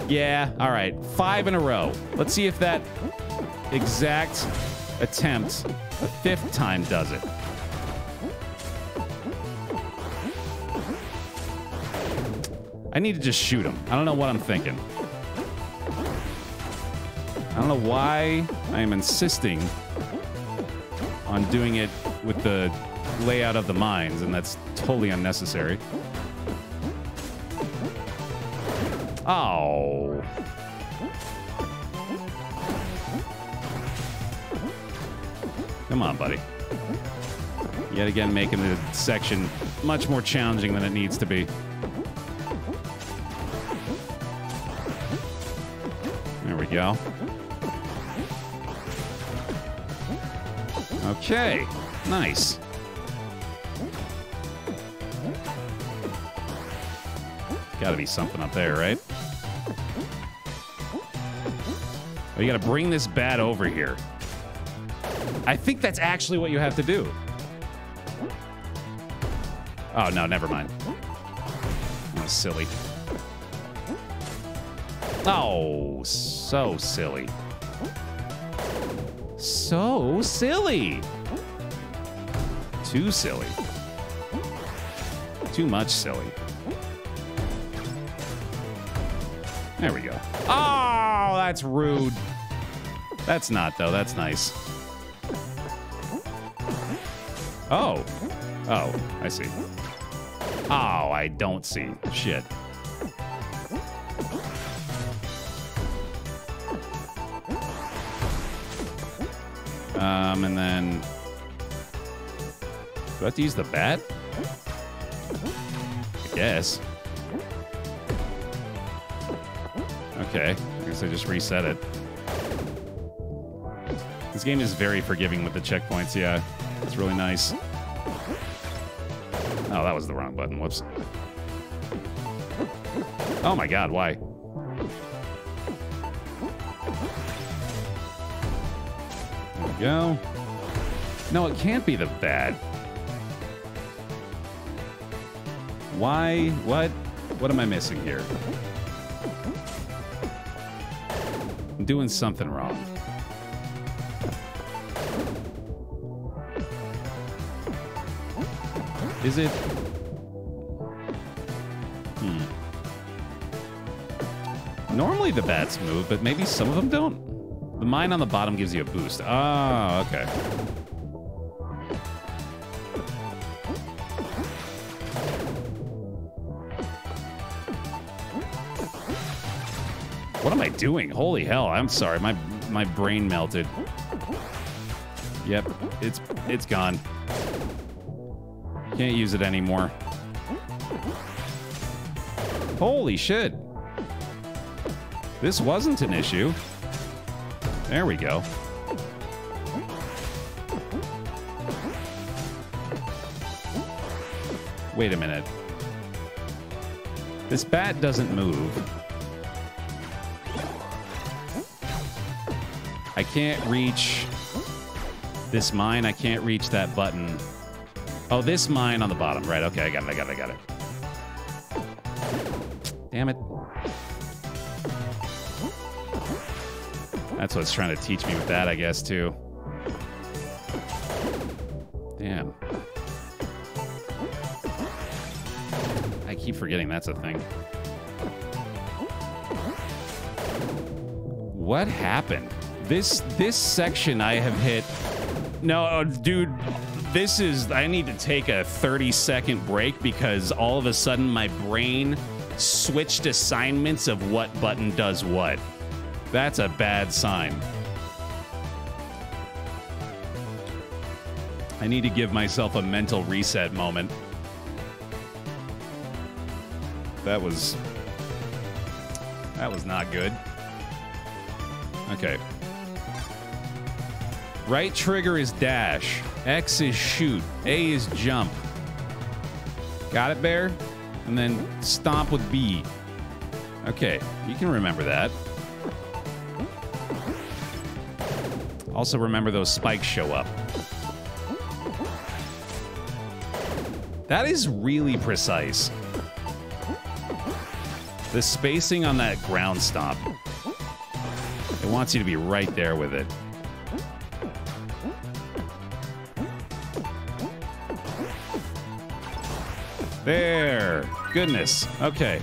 Yeah, all right. Five in a row. Let's see if that exact attempt a fifth time does it. I need to just shoot him. I don't know what I'm thinking. I don't know why I am insisting on doing it with the layout of the mines, and that's totally unnecessary. Oh. Come on, buddy. Yet again, making the section much more challenging than it needs to be. There we go. Okay, nice. Gotta be something up there, right? Oh, you gotta bring this bat over here. I think that's actually what you have to do. Oh, no, never mind. Oh, silly. Oh, so silly. So silly. Too silly. Too much silly. There we go. Oh, that's rude. That's not, though. That's nice. Oh. Oh, I see. Oh, I don't see. Shit. Um, and then... Do I have to use the bat? I guess. Okay, I guess I just reset it. This game is very forgiving with the checkpoints, yeah. It's really nice. Oh, that was the wrong button. Whoops. Oh my god, why? There we go. No, it can't be the bad. Why? What? What am I missing here? I'm doing something wrong. Is it? Hmm. Normally the bats move, but maybe some of them don't. The mine on the bottom gives you a boost. Oh, okay. What am I doing? Holy hell, I'm sorry. My my brain melted. Yep, it's it's gone. Can't use it anymore. Holy shit. This wasn't an issue. There we go. Wait a minute. This bat doesn't move. I can't reach this mine. I can't reach that button. Oh, this mine on the bottom. Right. Okay, I got it. I got it. I got it. Damn it. That's what it's trying to teach me with that, I guess, too. Damn. I keep forgetting that's a thing. What happened? This this section I have hit. No, dude, this is. I need to take a 30 second break because all of a sudden my brain switched assignments of what button does what. That's a bad sign. I need to give myself a mental reset moment. That was. That was not good. Okay. Right trigger is dash. X is shoot. A is jump. Got it, Baer? And then stomp with B. Okay, you can remember that. Also remember those spikes show up. That is really precise. The spacing on that ground stomp. It wants you to be right there with it. There. Goodness. Okay.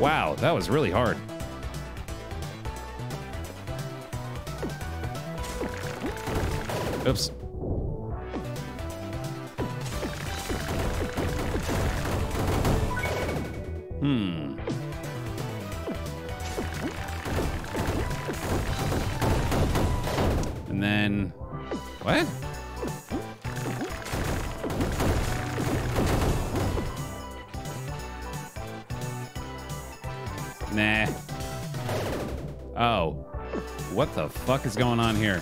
Wow, that was really hard. Oops. Is going on here?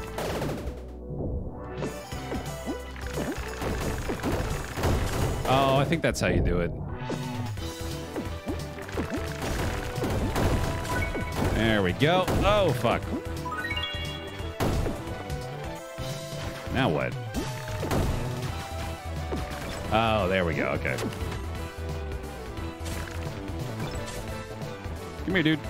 Oh, I think that's how you do it. There we go. Oh, fuck. Now what? Oh, there we go. Okay. Come here, dude.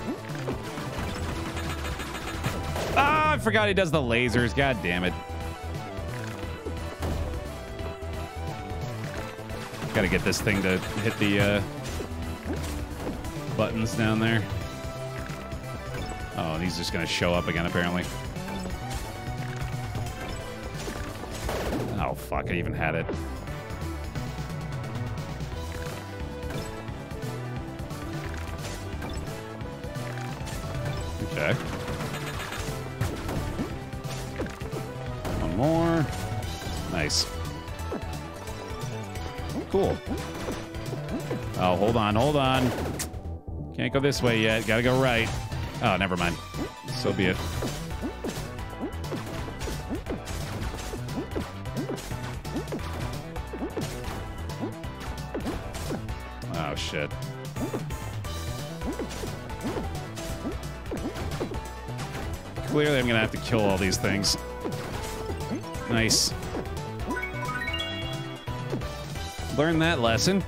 Forgot he does the lasers. God damn it. Gotta get this thing to hit the uh, buttons down there. Oh, he's just gonna show up again, apparently. Oh, fuck, I even had it. Okay. Cool. Oh, hold on, hold on. Can't go this way yet. Gotta go right. Oh, never mind. So be it. Oh, shit. Clearly, I'm gonna have to kill all these things. Nice. Learn that lesson.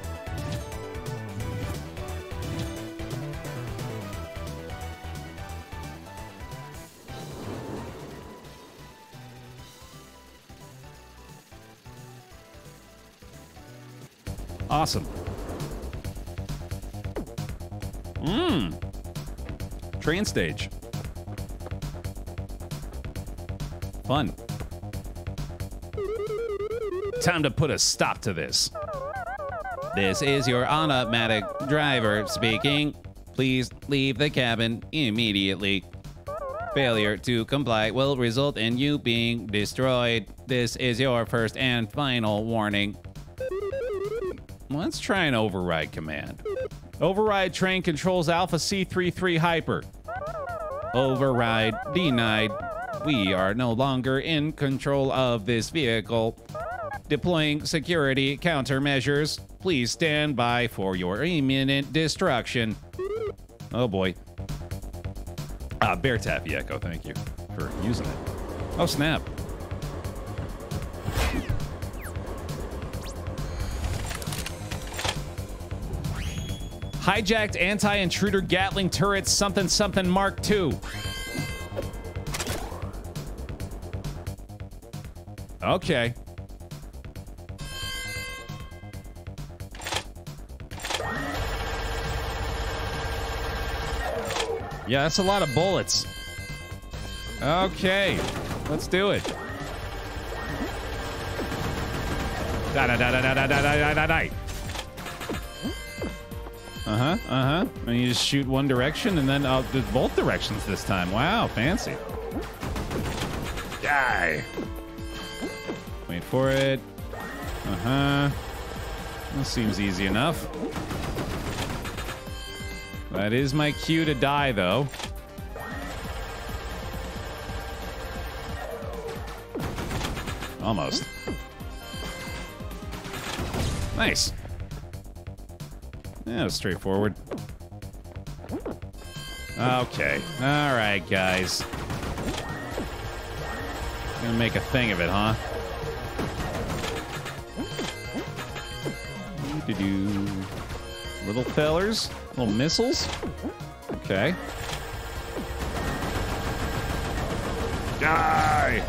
Awesome. Mmm. Train stage. Fun. Time to put a stop to this. This is your automatic driver speaking. Please leave the cabin immediately. Failure to comply will result in you being destroyed. This is your first and final warning. Let's try an override command. Override train controls Alpha C33 Hyper. Override denied. We are no longer in control of this vehicle. Deploying security countermeasures. Please stand by for your imminent destruction. Oh boy. Ah, BaerTaffy Echo, thank you for using it. Oh, snap. Hijacked anti-intruder Gatling turrets something something Mark II. Okay. Yeah, that's a lot of bullets. Okay, let's do it. Da da da da da da da da da da. Uh huh. Uh huh. And you just shoot one direction, and then uh, both directions this time. Wow, fancy. Die. Wait for it. Uh huh. That seems easy enough. That is my cue to die, though. Almost. Nice. Yeah, straightforward. Okay. All right, guys. Gonna make a thing of it, huh? Do do. Little fellers. Little missiles? Okay. Die!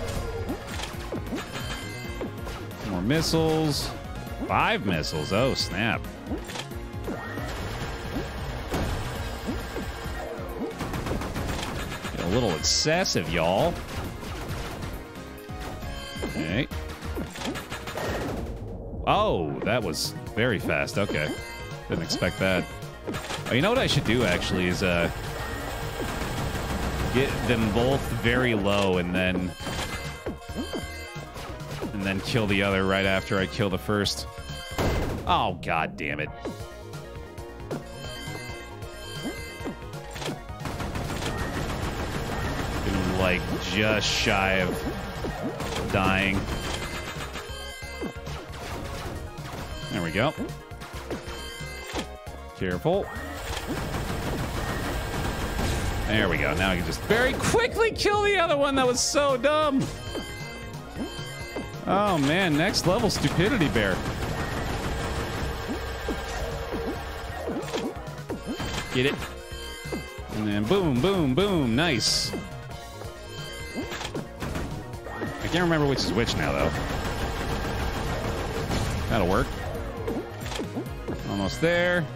More missiles. Five missiles. Oh, snap. a little excessive, y'all. Okay. Oh, that was very fast. Okay. Didn't expect that. Oh, you know what I should do actually is uh get them both very low and then and then kill the other right after I kill the first. Oh god damn it. Been, like just shy of dying. There we go. Careful. There we go. Now I can just very quickly kill the other one. That was so dumb. Oh, man. Next level stupidity Baer. Get it. And then boom, boom, boom. Nice. I can't remember which is which now, though. That'll work. Almost there.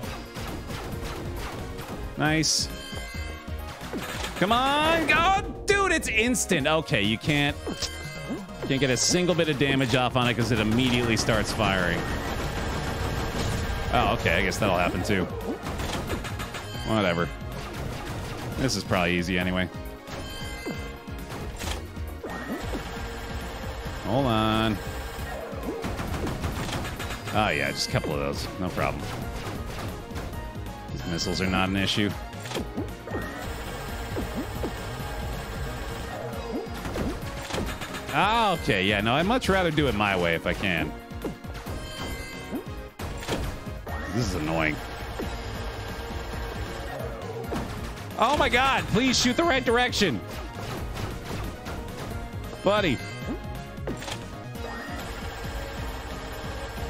Nice. Come on. Oh, dude, it's instant. Okay, you can't... Can't get a single bit of damage off on it because it immediately starts firing. Oh, okay. I guess that'll happen too. Whatever. This is probably easy anyway. Hold on. Oh, yeah, just a couple of those. No problem. These missiles are not an issue. Okay, yeah, no, I'd much rather do it my way if I can. This is annoying. Oh my god, please shoot the right direction. Buddy.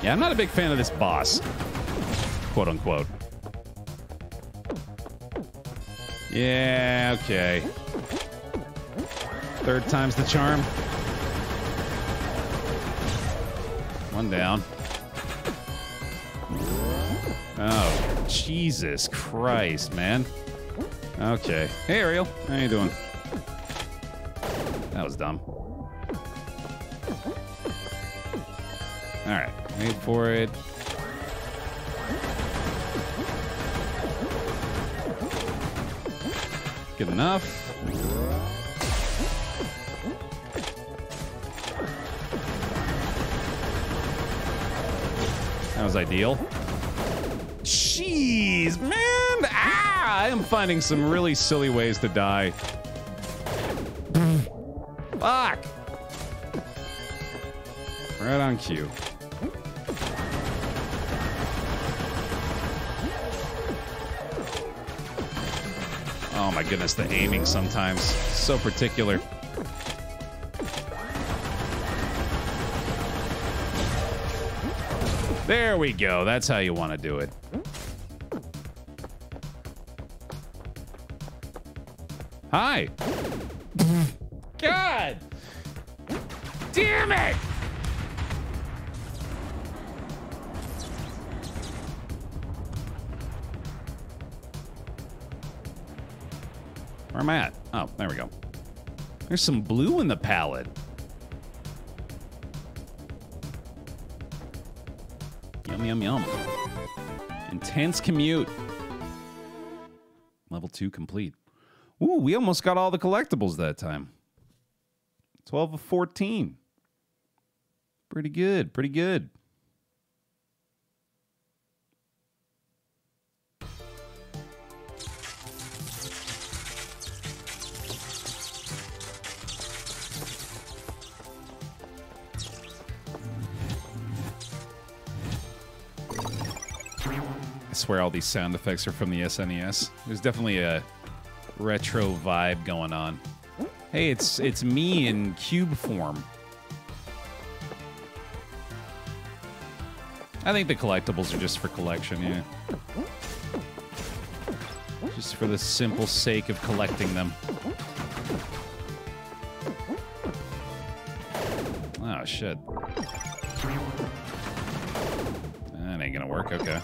Yeah, I'm not a big fan of this boss. Quote unquote. Yeah, okay. Third time's the charm. One down. Oh, Jesus Christ, man. Okay. Hey, Ariel. How you doing? That was dumb. All right. Wait for it. Good enough. Was ideal. Jeez, man! Ah! I am finding some really silly ways to die. Fuck! Right on cue. Oh my goodness, the aiming sometimes. So particular. There we go. That's how you want to do it. Hi. God. Damn it. Where am I at? Oh, there we go. There's some blue in the palette. Intense commute. Level 2 complete. Ooh, we almost got all the collectibles that time. 12 of 14. Pretty good, pretty good. Swear all these sound effects are from the SNES. There's definitely a retro vibe going on. Hey, it's it's me in cube form. I think the collectibles are just for collection, yeah. Just for the simple sake of collecting them. Oh, shit. That ain't gonna work, okay.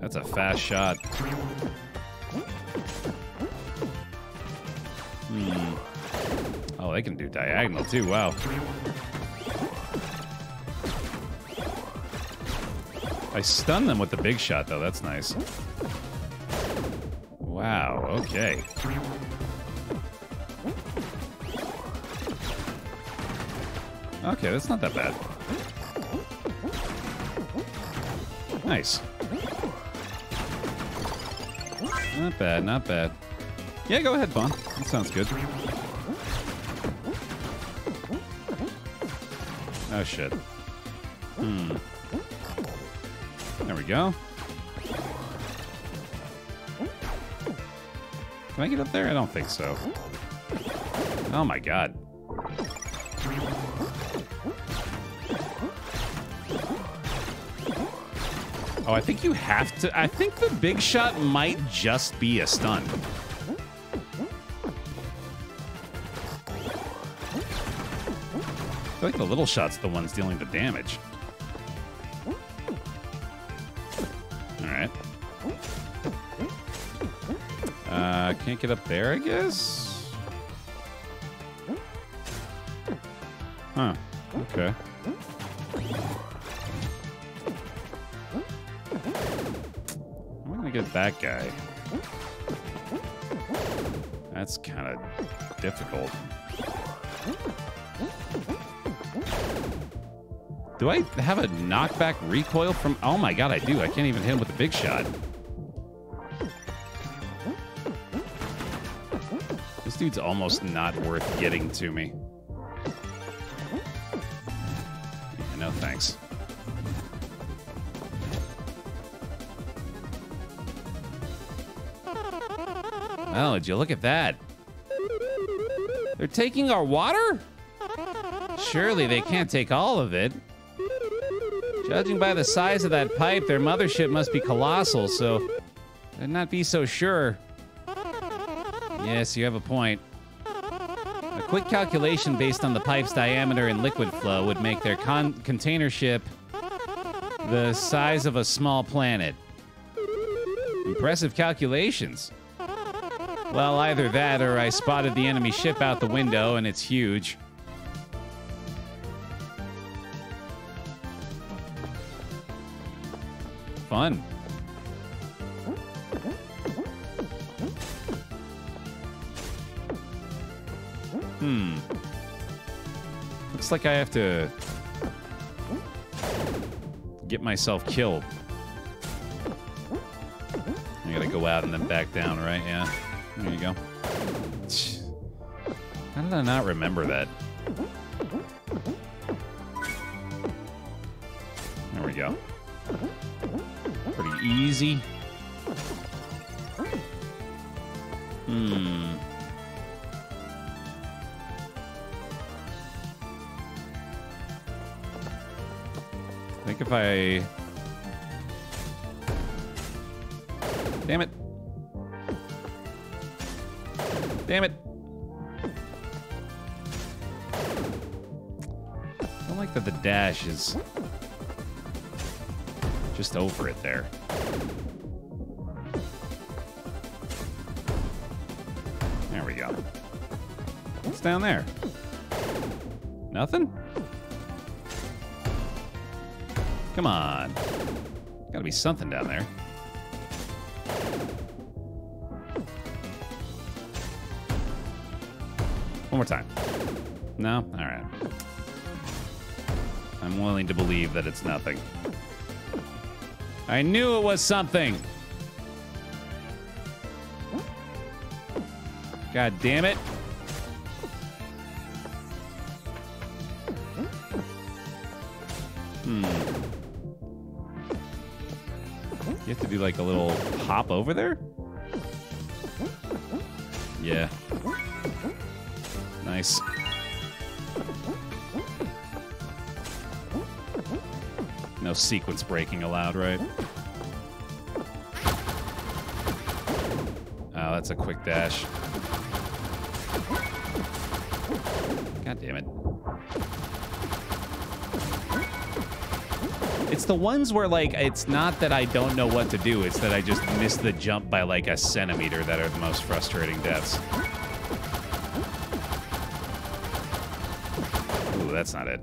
That's a fast shot. Hmm. Oh, they can do diagonal too. Wow. I stun them with the big shot, though. That's nice. Wow. Okay. Okay, that's not that bad. Nice. Not bad, not bad. Yeah, go ahead, Vaughn. That sounds good. Oh, shit. Hmm. There we go. Can I get up there? I don't think so. Oh my god. Oh, I think you have to. I think the big shot might just be a stun. I like the little shot's the ones dealing the damage. Alright. Uh, can't get up there, I guess? That guy. That's kind of difficult. Do I have a knockback recoil from... Oh my god, I do. I can't even hit him with a big shot. This dude's almost not worth getting to me. Oh, did you look at that? They're taking our water? Surely they can't take all of it. Judging by the size of that pipe, their mothership must be colossal, so I'd not be so sure. Yes, you have a point. A quick calculation based on the pipe's diameter and liquid flow would make their con container ship the size of a small planet. Impressive calculations. Well, either that or I spotted the enemy ship out the window and it's huge. Fun. Hmm. Looks like I have to get myself killed. I gotta go out and then back down, right? Yeah. There you go. How did I not remember that? There we go. Pretty easy. Hmm. I think if I... the is just over it there. There we go. What's down there? Nothing? Come on. Gotta be something down there. One more time. No? Alright. Willing to believe that it's nothing. I knew it was something! God damn it. Hmm. You have to do like a little hop over there? Yeah. Sequence breaking allowed, right? Oh, that's a quick dash. God damn it. It's the ones where, like, it's not that I don't know what to do, it's that I just miss the jump by, like, a centimeter that are the most frustrating deaths. Ooh, that's not it.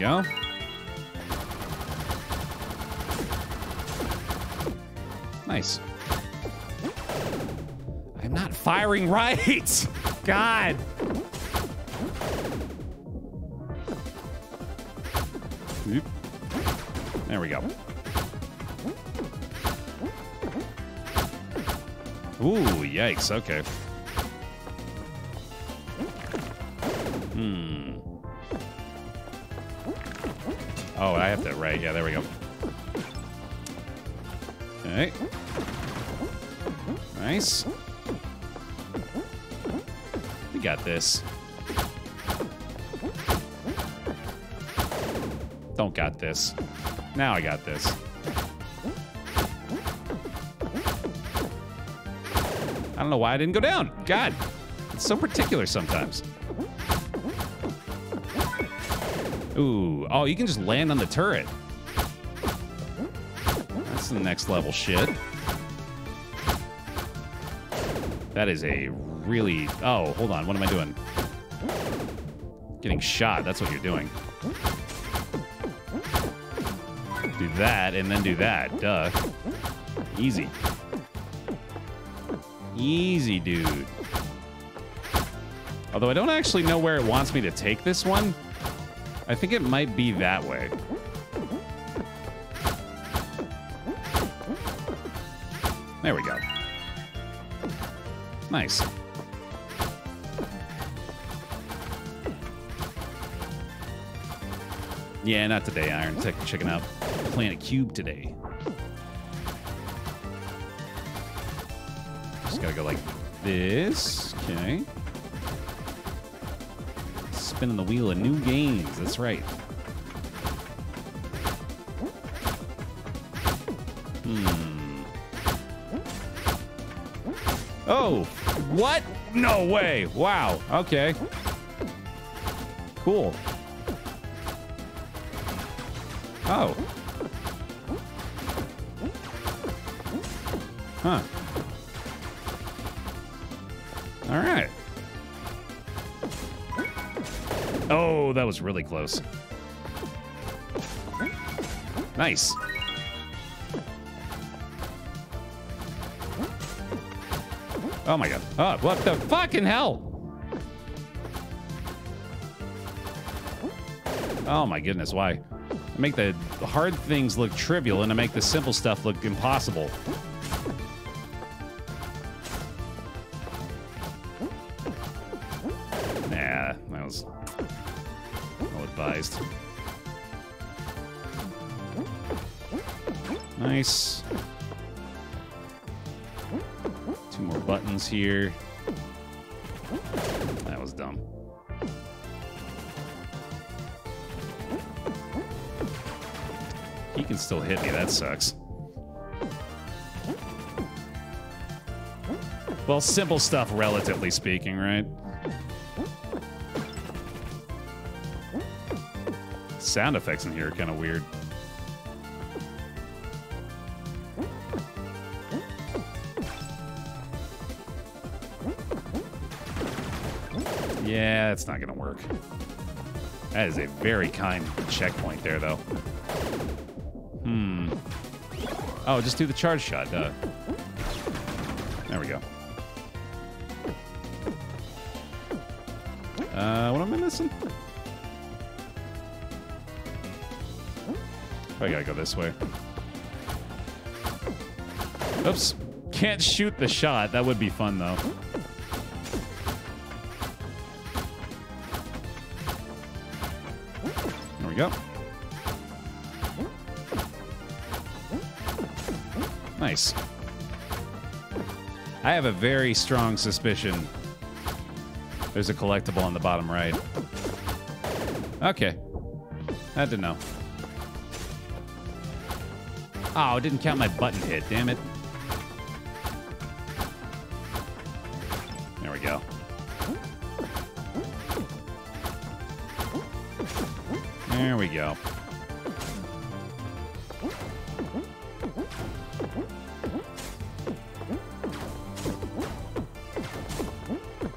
Go. Nice. I'm not firing right. [LAUGHS] God. There we go. Ooh, yikes. Okay. Right. Yeah, there we go. Okay. Nice. We got this. Don't got this. Now I got this. I don't know why I didn't go down. God, it's so particular sometimes. Ooh, oh, you can just land on the turret. The next level shit. That is a really... Oh, hold on. What am I doing? Getting shot. That's what you're doing. Do that, and then do that. Duh. Easy. Easy, dude. Although I don't actually know where it wants me to take this one. I think it might be that way. Nice. Yeah, not today, Iron. Tech checking out Planet Cube today. Just gotta go like this. Okay. Spinning the wheel of new games. That's right. Hmm. Oh, what? No way. Wow. Okay. Cool. Oh. Huh. All right. Oh, that was really close. Oh my god. Oh, what the fucking hell? Oh my goodness, why? I make the hard things look trivial and to make the simple stuff look impossible. Here. That was dumb. He can still hit me. That sucks. Well, simple stuff, relatively speaking, right? Sound effects in here are kind of weird. That's not going to work. That is a very kind checkpoint there, though. Hmm. Oh, just do the charge shot. Duh. There we go. Uh, what am I missing? I gotta go this way. Oops. Can't shoot the shot. That would be fun, though. We go. Nice. I have a very strong suspicion there's a collectible on the bottom right. Okay. I didn't know. Oh, it didn't count my button hit, damn it. Go.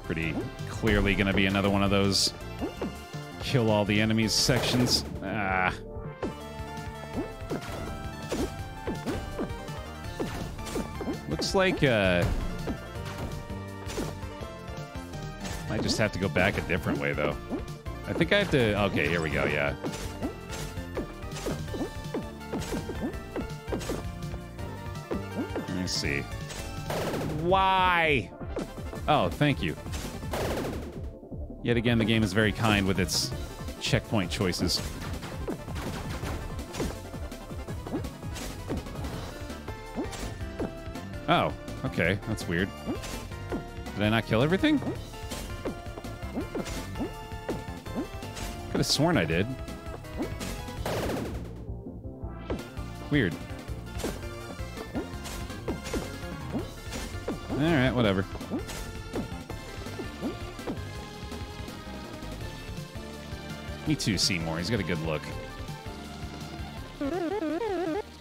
Pretty clearly going to be another one of those kill all the enemies sections. Ah. Looks like uh I just have to go back a different way though. I think I have to Okay, here we go. Yeah. Why? Oh, thank you. Yet again, the game is very kind with its checkpoint choices. Oh, okay. That's weird. Did I not kill everything? Could have sworn I did. Weird. Alright, whatever. Me too, Seymour. He's got a good look.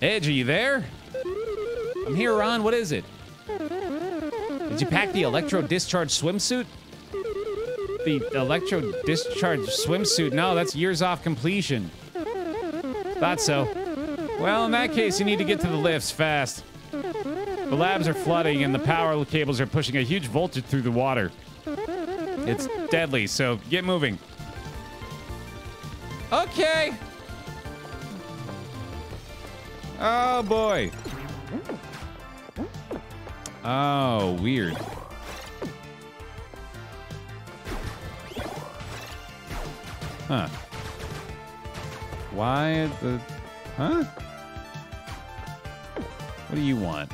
Edge, are you there? I'm here, Ron. What is it? Did you pack the electro discharge swimsuit? The electro discharge swimsuit? No, that's years off completion. Thought so. Well, in that case, you need to get to the lifts fast. The labs are flooding and the power cables are pushing a huge voltage through the water. It's deadly, so get moving. Okay. Oh boy. Oh, weird. Huh. Why the... Huh? What do you want?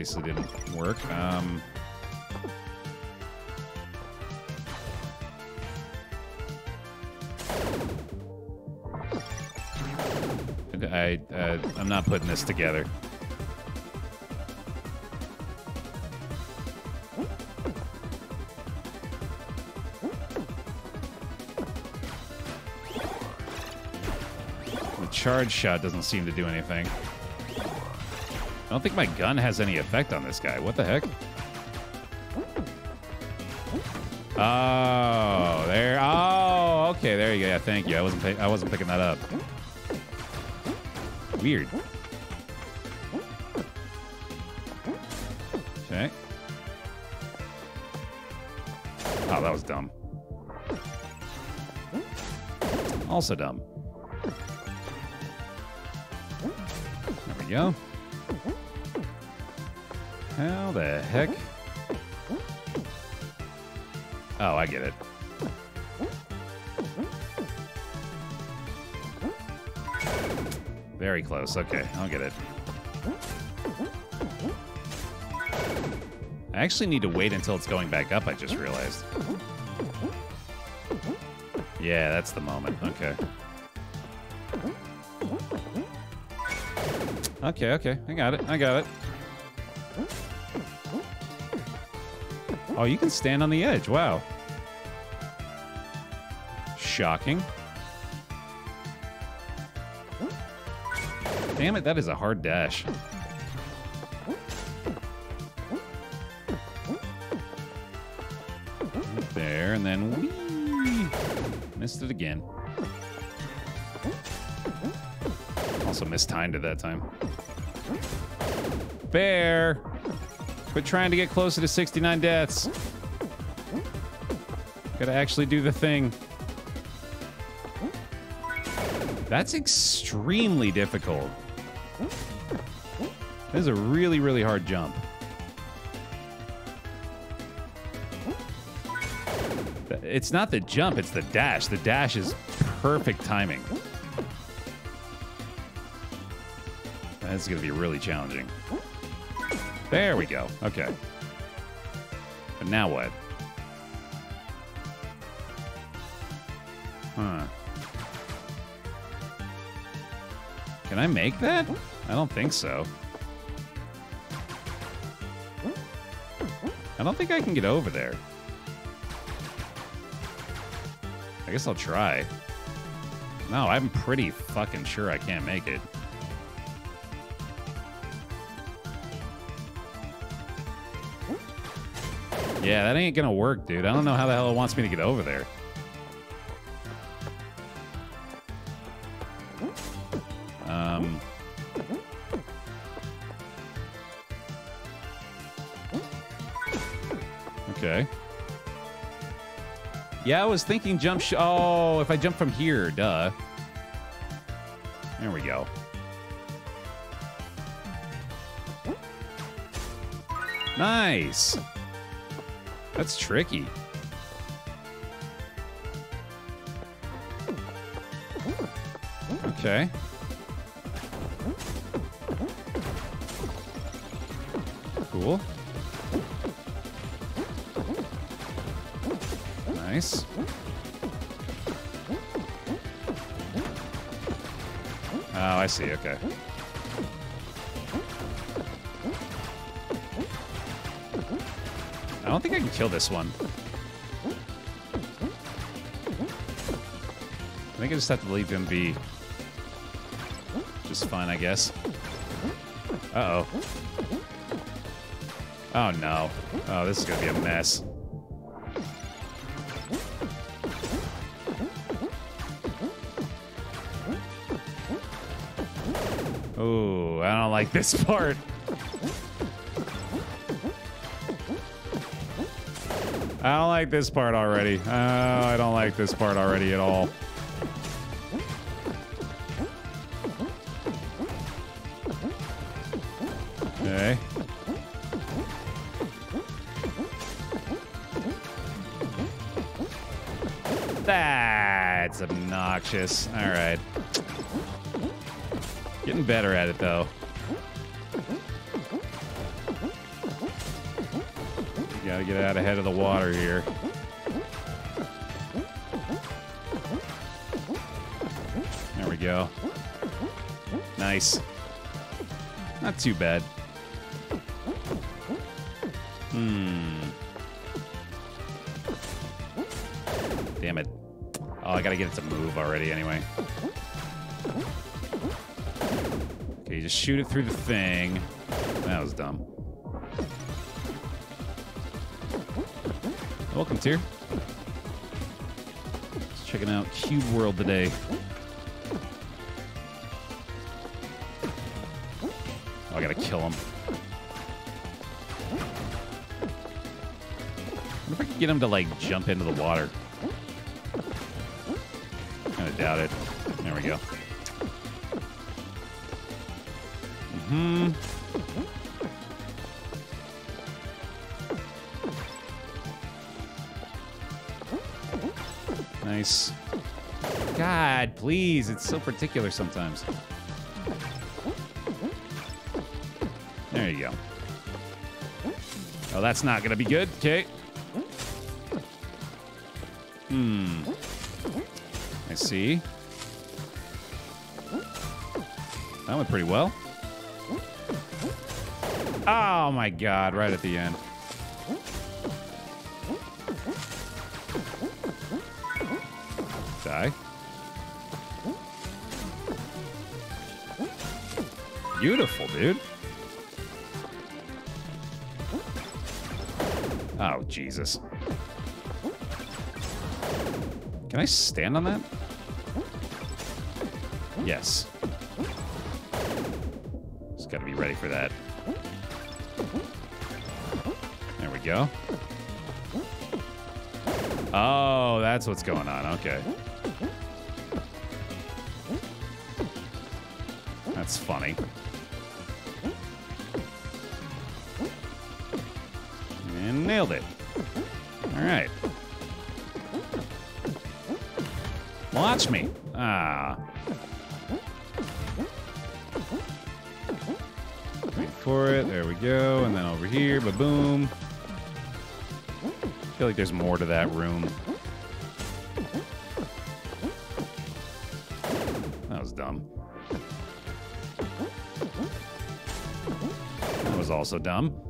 Obviously didn't work. Um... I, uh, I'm not putting this together. The charge shot doesn't seem to do anything. I don't think my gun has any effect on this guy. What the heck? Oh, there. Oh, okay. There you go. Yeah, thank you. I wasn't. I wasn't picking that up. Weird. Okay. Oh, that was dumb. Also dumb. There we go. How the heck? Oh, I get it. Very close. Okay, I'll get it. I actually need to wait until it's going back up, I just realized. Yeah, that's the moment. Okay. Okay, okay. I got it. I got it. Oh, you can stand on the edge. Wow. Shocking. Damn it, that is a hard dash. There, and then whee! Missed it again. Also mistimed it that time. Baer! Quit trying to get closer to 69 deaths. Gotta actually do the thing. That's extremely difficult. This is a really, really hard jump. It's not the jump, it's the dash. The dash is perfect timing. That's to be really challenging. There we go. Okay. But now what? Huh. Can I make that? I don't think so. I don't think I can get over there. I guess I'll try. No, I'm pretty fucking sure I can't make it. Yeah, that ain't gonna work, dude. I don't know how the hell it wants me to get over there. Um. Okay. Yeah, I was thinking jump Oh, if I jump from here, duh. There we go. Nice. That's tricky. Okay. Cool. Nice. Oh, I see. Okay. I don't think I can kill this one. I think I just have to leave him be. Just fine, I guess. Uh-oh. Oh, no. Oh, this is gonna be a mess. Oh, I don't like this [LAUGHS] part. I don't like this part already. Oh, I don't like this part already at all. Okay. That's obnoxious. All right. Getting better at it, though. Get out ahead of the water here. There we go. Nice. Not too bad. Hmm. Damn it. Oh, I gotta get it to move already anyway. Okay, you just shoot it through the thing. That was dumb. Welcome, Tier. Just checking out Cube World today. Oh, I gotta kill him. What if I can get him to, like, jump into the water? It's so particular sometimes. There you go. Oh, that's not going to be good. Okay. Hmm. I see. That went pretty well. Oh my god, right at the end. Die. Beautiful, dude. Oh, Jesus. Can I stand on that? Yes. Just gotta be ready for that. There we go. Oh, that's what's going on. Okay. That's funny. Nailed it. All right. Watch me. Ah. Wait for it. There we go. And then over here, ba boom. I feel like there's more to that room. That was dumb. That was also dumb.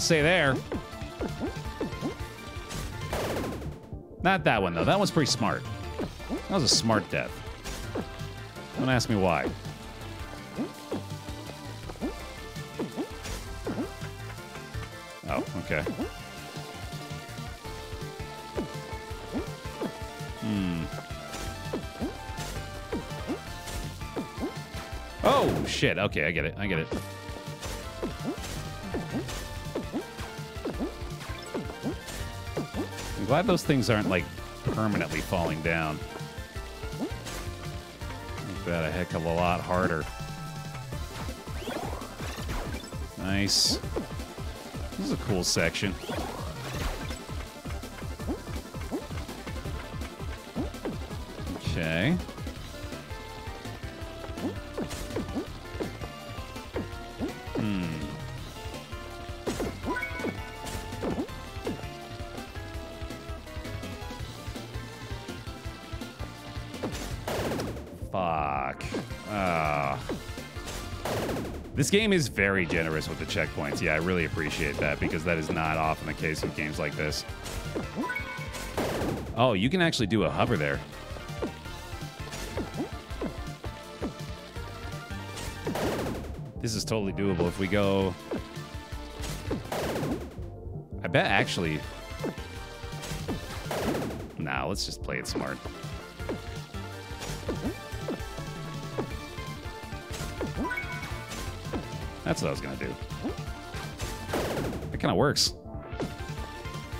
To say there. Not that one, though. That one's pretty smart. That was a smart death. Don't ask me why. Oh, okay. Hmm. Oh, shit. Okay, I get it. I get it. Glad those things aren't, like, permanently falling down. Make that a heck of a lot harder. Nice. This is a cool section. Okay. This game is very generous with the checkpoints. Yeah, I really appreciate that because that is not often the case with games like this. Oh, you can actually do a hover there. This is totally doable if we go... I bet actually... Nah, let's just play it smart. That's what I was gonna do. It kind of works.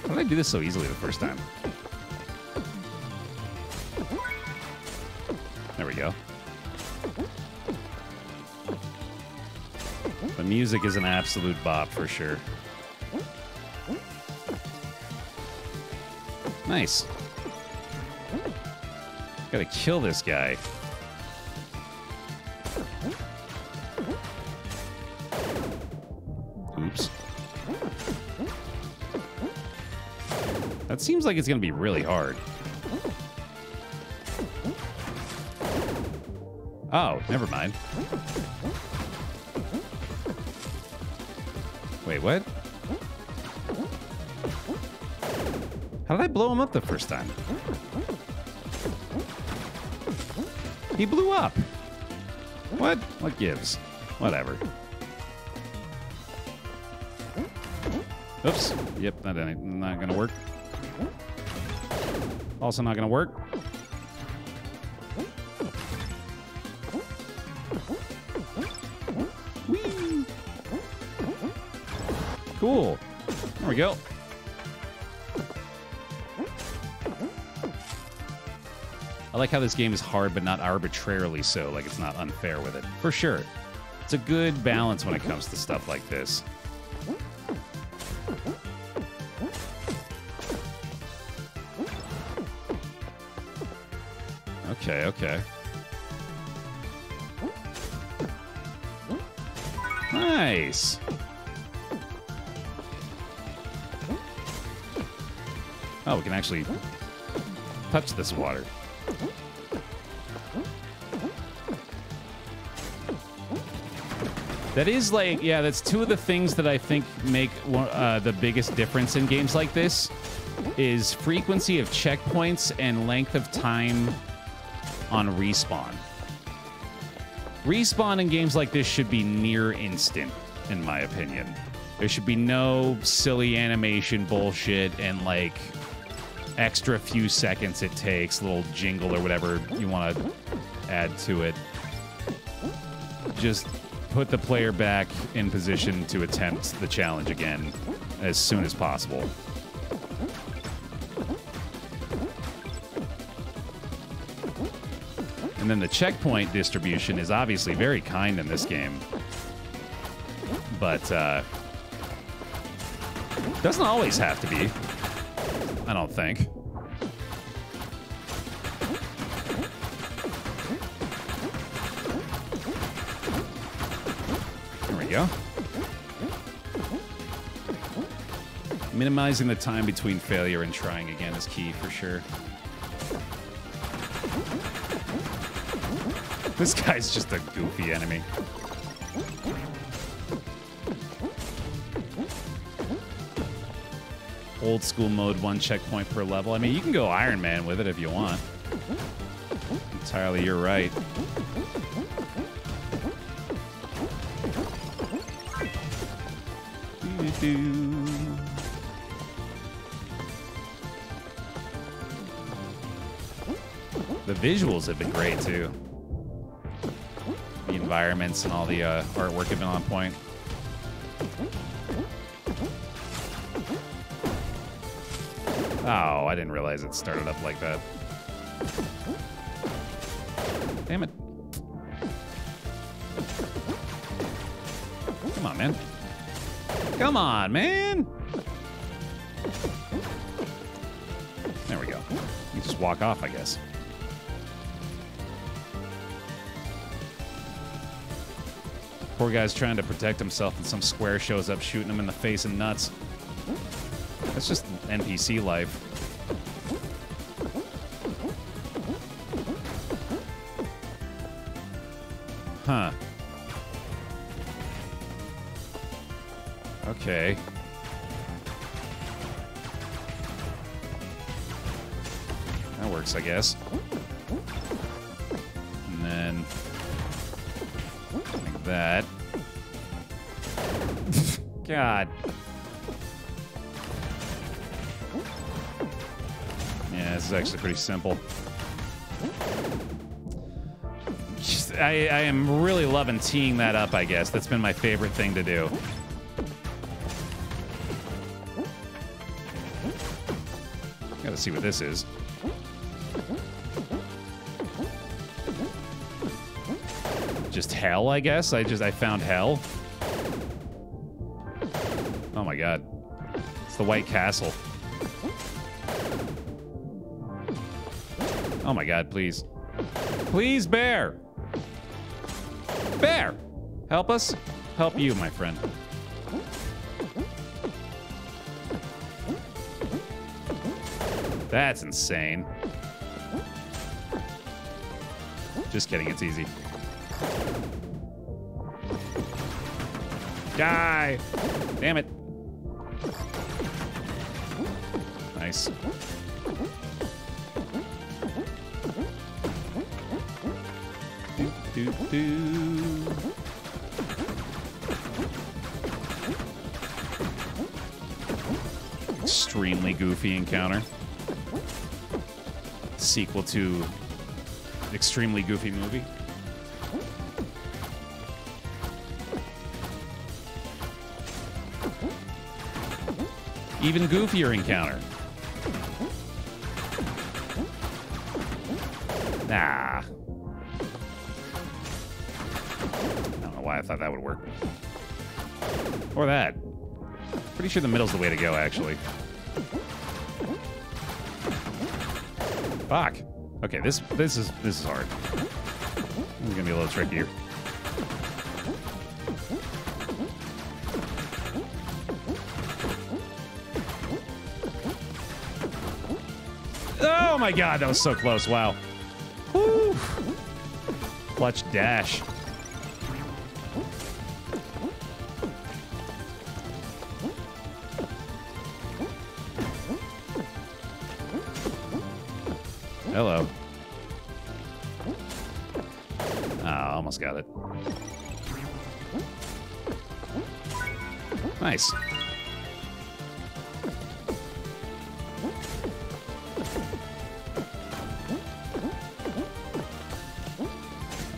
How did I do this so easily the first time? There we go. The music is an absolute bop for sure. Nice. Gotta kill this guy. That seems like it's gonna be really hard. Oh, never mind. Wait, what? How did I blow him up the first time? He blew up. What? What gives? Whatever. Oops. Yep, that ain't not gonna work. Also not going to work. Whee! Cool. There we go. I like how this game is hard, but not arbitrarily so. Like, it's not unfair with it. For sure. It's a good balance when it comes to stuff like this. Okay, okay. Nice. Oh, we can actually touch this water. That is like, yeah, that's two of the things that I think make uh, the biggest difference in games like this is frequency of checkpoints and length of time on respawn. Respawn in games like this should be near instant, in my opinion. There should be no silly animation bullshit and like extra few seconds it takes, little jingle or whatever you want to add to it. Just put the player back in position to attempt the challenge again as soon as possible. And then the checkpoint distribution is obviously very kind in this game. But uh, doesn't always have to be. I don't think. There we go. Minimizing the time between failure and trying again is key for sure. This guy's just a goofy enemy. Old school mode, one checkpoint per level. I mean, you can go Iron Man with it if you want. Entirely you're right. The visuals have been great too environments and all the uh, artwork have been on point. Oh, I didn't realize it started up like that. Damn it. Come on, man. Come on, man. There we go. You just walk off, I guess. Poor guy's trying to protect himself, and some square shows up shooting him in the face and nuts. That's just NPC life. Huh. Okay. That works, I guess. Actually pretty simple. Just, I, I am really loving teeing that up, I guess. That's been my favorite thing to do. Gotta see what this is. just hell, I guess. I just I found hell. Oh my god. It's the White Castle. Oh my god, please. Please, Baer. Baer! Help us. Help you, my friend. That's insane. Just kidding, it's easy. Die! Damn it. Nice. Do. Extremely goofy encounter. Sequel to extremely goofy movie. even goofier encounter. Pretty sure the middle's the way to go, actually. Fuck. Okay, this this is this is hard. This is gonna be a little trickier. Oh my god, that was so close. Wow. Woo. Clutch dash.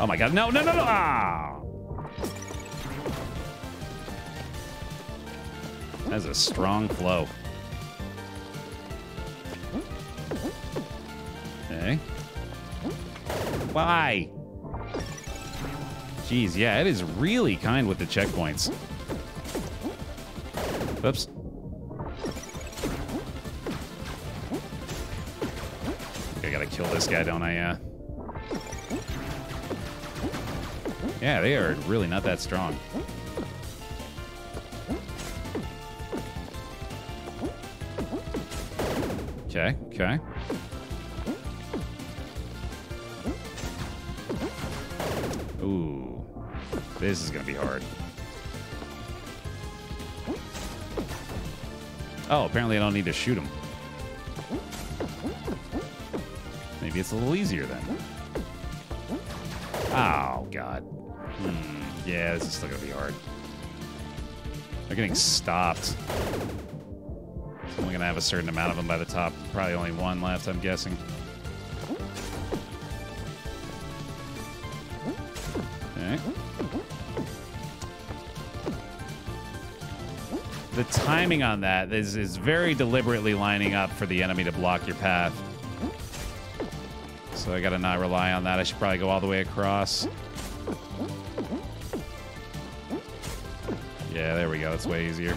Oh my god, no, no, no, no! Ah! That's a strong flow. Okay. Why? Jeez, yeah, it is really kind with the checkpoints. Oops. I gotta kill this guy, don't I? Yeah. Yeah, they are really not that strong. Okay, okay. Ooh. This is gonna be hard. Oh, apparently I don't need to shoot him. Maybe it's a little easier then. Oh, God. Yeah, this is still gonna be hard. They're getting stopped. Only gonna have a certain amount of them by the top. Probably only one left, I'm guessing. Okay. The timing on that is, is very deliberately lining up for the enemy to block your path. So I gotta not rely on that. I should probably go all the way across. Go. It's way easier.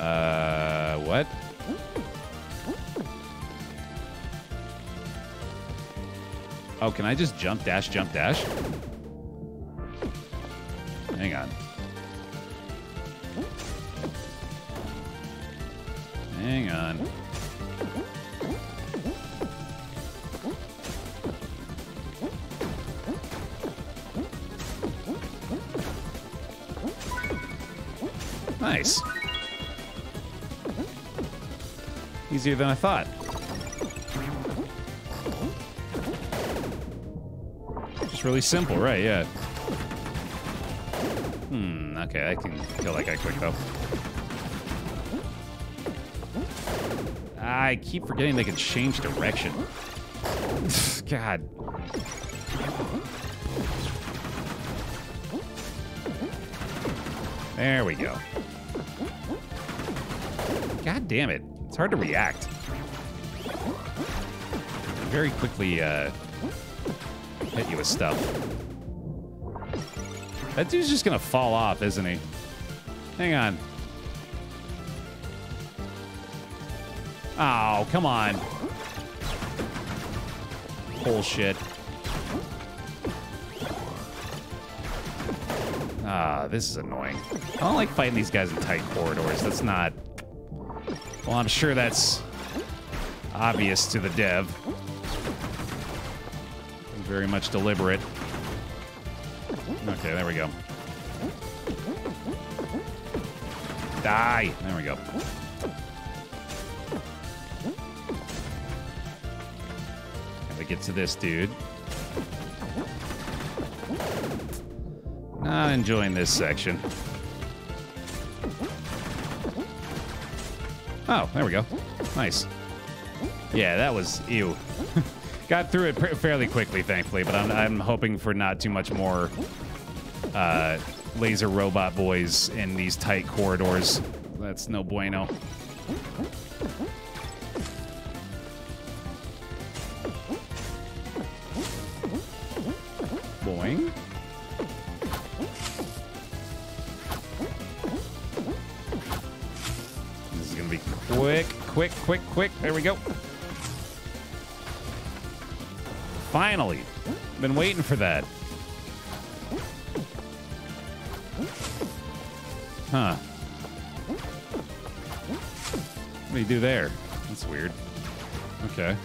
Uh, what? Oh, can I just jump, dash, jump, dash? Easier than I thought. It's really simple, right? Yeah. Hmm, okay, I can kill that guy quick, though. I keep forgetting they can change direction. [SIGHS] God. There we go. God damn it. Hard to react. Very quickly uh, hit you with stuff. That dude's just gonna fall off, isn't he? Hang on. Oh, come on. Bullshit. Ah, this is annoying. I don't like fighting these guys in tight corridors. That's not... Well, I'm sure that's obvious to the dev. Very much deliberate. Okay, there we go. Die! There we go. Gotta get to this dude. Not enjoying this section. Oh, there we go. Nice. Yeah, that was ew. [LAUGHS] Got through it fairly quickly, thankfully, but I'm, I'm hoping for not too much more uh, laser robot boys in these tight corridors. That's no bueno. Quick, quick. There we go. Finally. Been waiting for that. Huh. What do you do there? That's weird. Okay.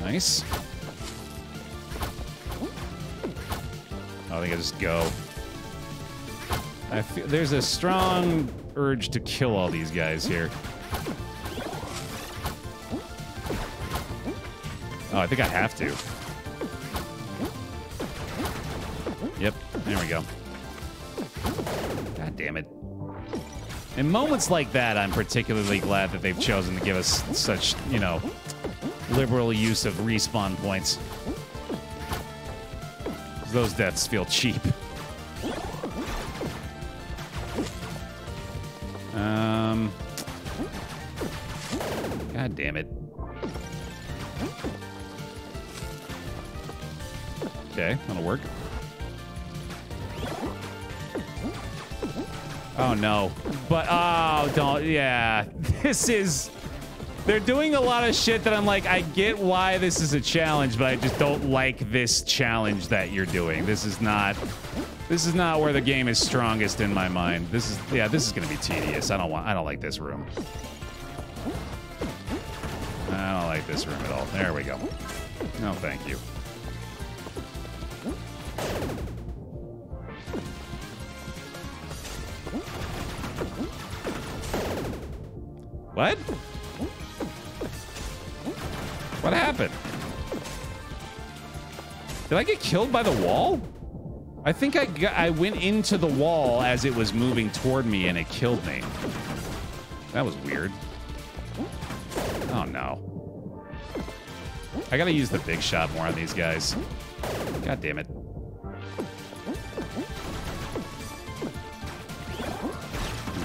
Nice. I think I just go. I feel there's a strong urge to kill all these guys here. Oh, I think I have to. Yep, there we go. God damn it. In moments like that, I'm particularly glad that they've chosen to give us such, you know, liberal use of respawn points. Those deaths feel cheap. This is they're doing a lot of shit that I'm like, I get why this is a challenge, but I just don't like this challenge that you're doing. This is not this is not where the game is strongest in my mind. This is yeah, this is gonna be tedious. I don't want I don't like this room. I don't like this room at all. There we go. No, thank you. What? What happened? Did I get killed by the wall? I think I got, I went into the wall as it was moving toward me and it killed me. That was weird. Oh no. I gotta use the big shot more on these guys. God damn it.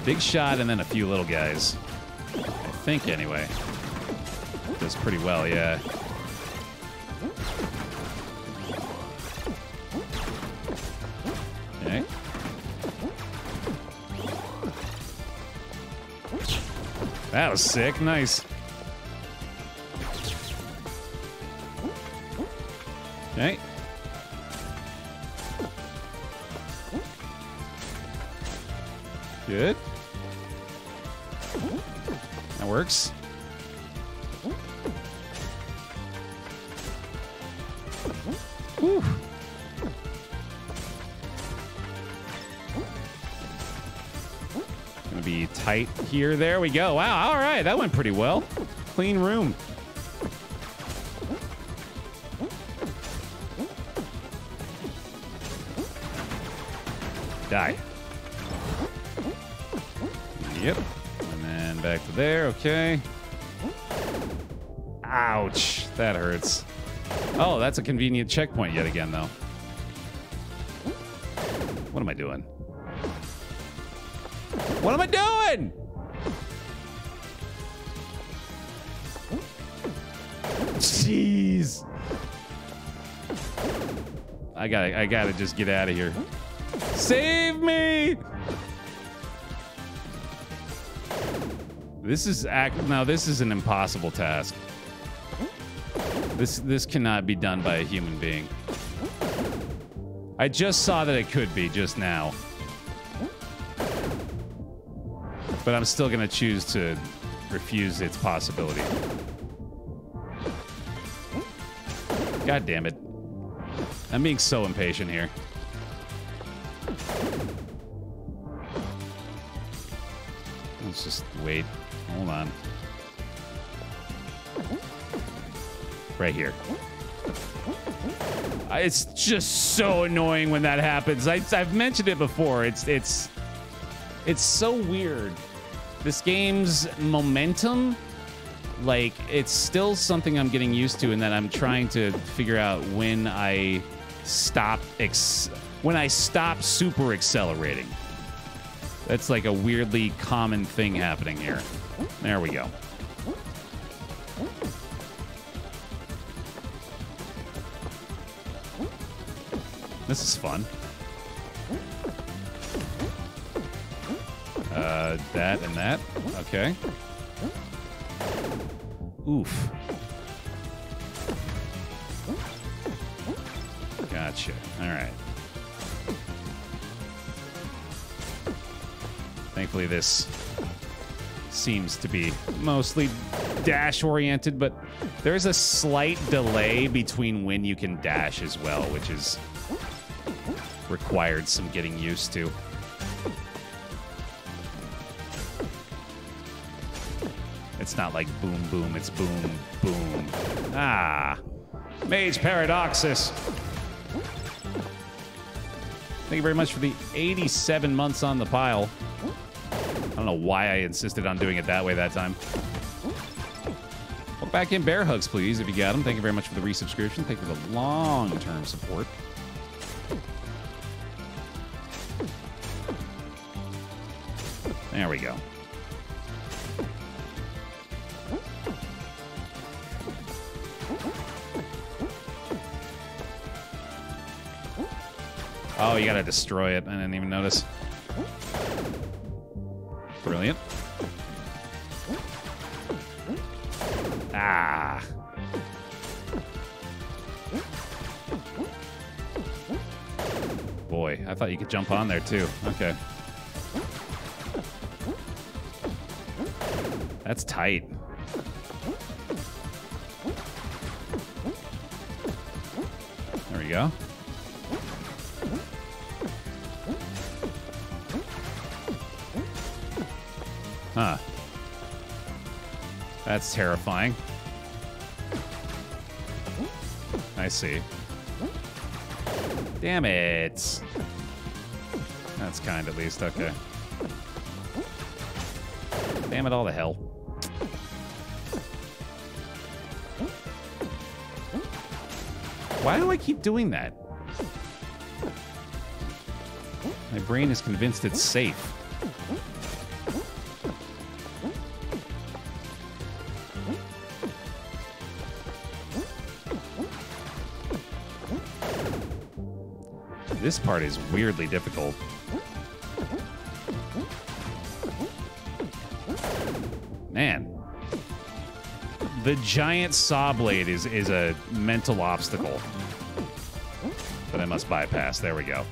Big shot and then a few little guys. Think anyway. Does pretty well, yeah. Okay. That was sick. Nice. Okay. Good. That works. Gonna be tight here. There we go. Wow. All right. That went pretty well. Clean room. Okay. Ouch. That hurts. Oh, that's a convenient checkpoint yet again, though. What am I doing? What am I doing? Jeez. I gotta, I gotta just get out of here. Save me! This is act now. This is an impossible task. This this cannot be done by a human being. I just saw that it could be just now. But I'm still gonna choose to refuse its possibility. God damn it. I'm being so impatient here. Let's just wait. Right here. Uh, It's just so annoying when that happens. I, I've mentioned it before. It's it's it's so weird. This game's momentum like it's still something I'm getting used to, and that I'm trying to figure out when I stop ex- when I stop super accelerating. That's like a weirdly common thing happening here. There we go. This is fun. Uh, that and that. Okay. Oof. Gotcha. All right. Thankfully, this seems to be mostly dash oriented, but there's a slight delay between when you can dash as well, which is required some getting used to. It's not like boom, boom, it's boom, boom. Ah. Mage Paradoxus. Thank you very much for the 87 months on the pile. I don't know why I insisted on doing it that way that time. Back in bear hugs, please, if you got them. Thank you very much for the resubscription. Thank you for the long-term support. There we go. Oh, you gotta destroy it. I didn't even notice. Brilliant. Ah. Boy, I thought you could jump on there too. Okay. That's tight. There we go. Huh. That's terrifying. I see. Damn it. That's kind at least. Okay. Damn it all to hell. Why do I keep doing that? My brain is convinced it's safe. This part is weirdly difficult. The giant saw blade is, is a mental obstacle that I must bypass. There we go.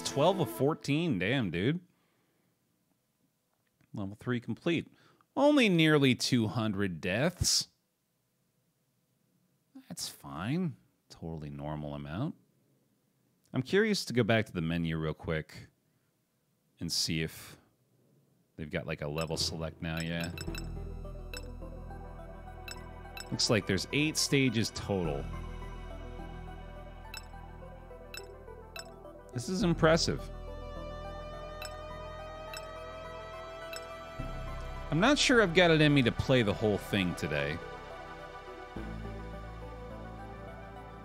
The 12 of 14. Damn, dude. Level 3 complete. Only nearly 200 deaths. That's fine. Totally normal amount. I'm curious to go back to the menu real quick and see if they've got like a level select now. Yeah. Looks like there's eight stages total. This is impressive. I'm not sure I've got it in me to play the whole thing today.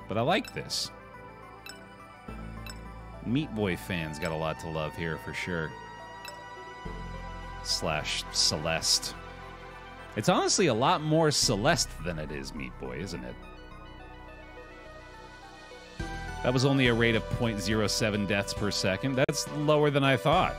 But I like this. Meat Boy fans got a lot to love here for sure. Slash Celeste. It's honestly a lot more Celeste than it is Meat Boy, isn't it? That was only a rate of 0.07 deaths per second. That's lower than I thought.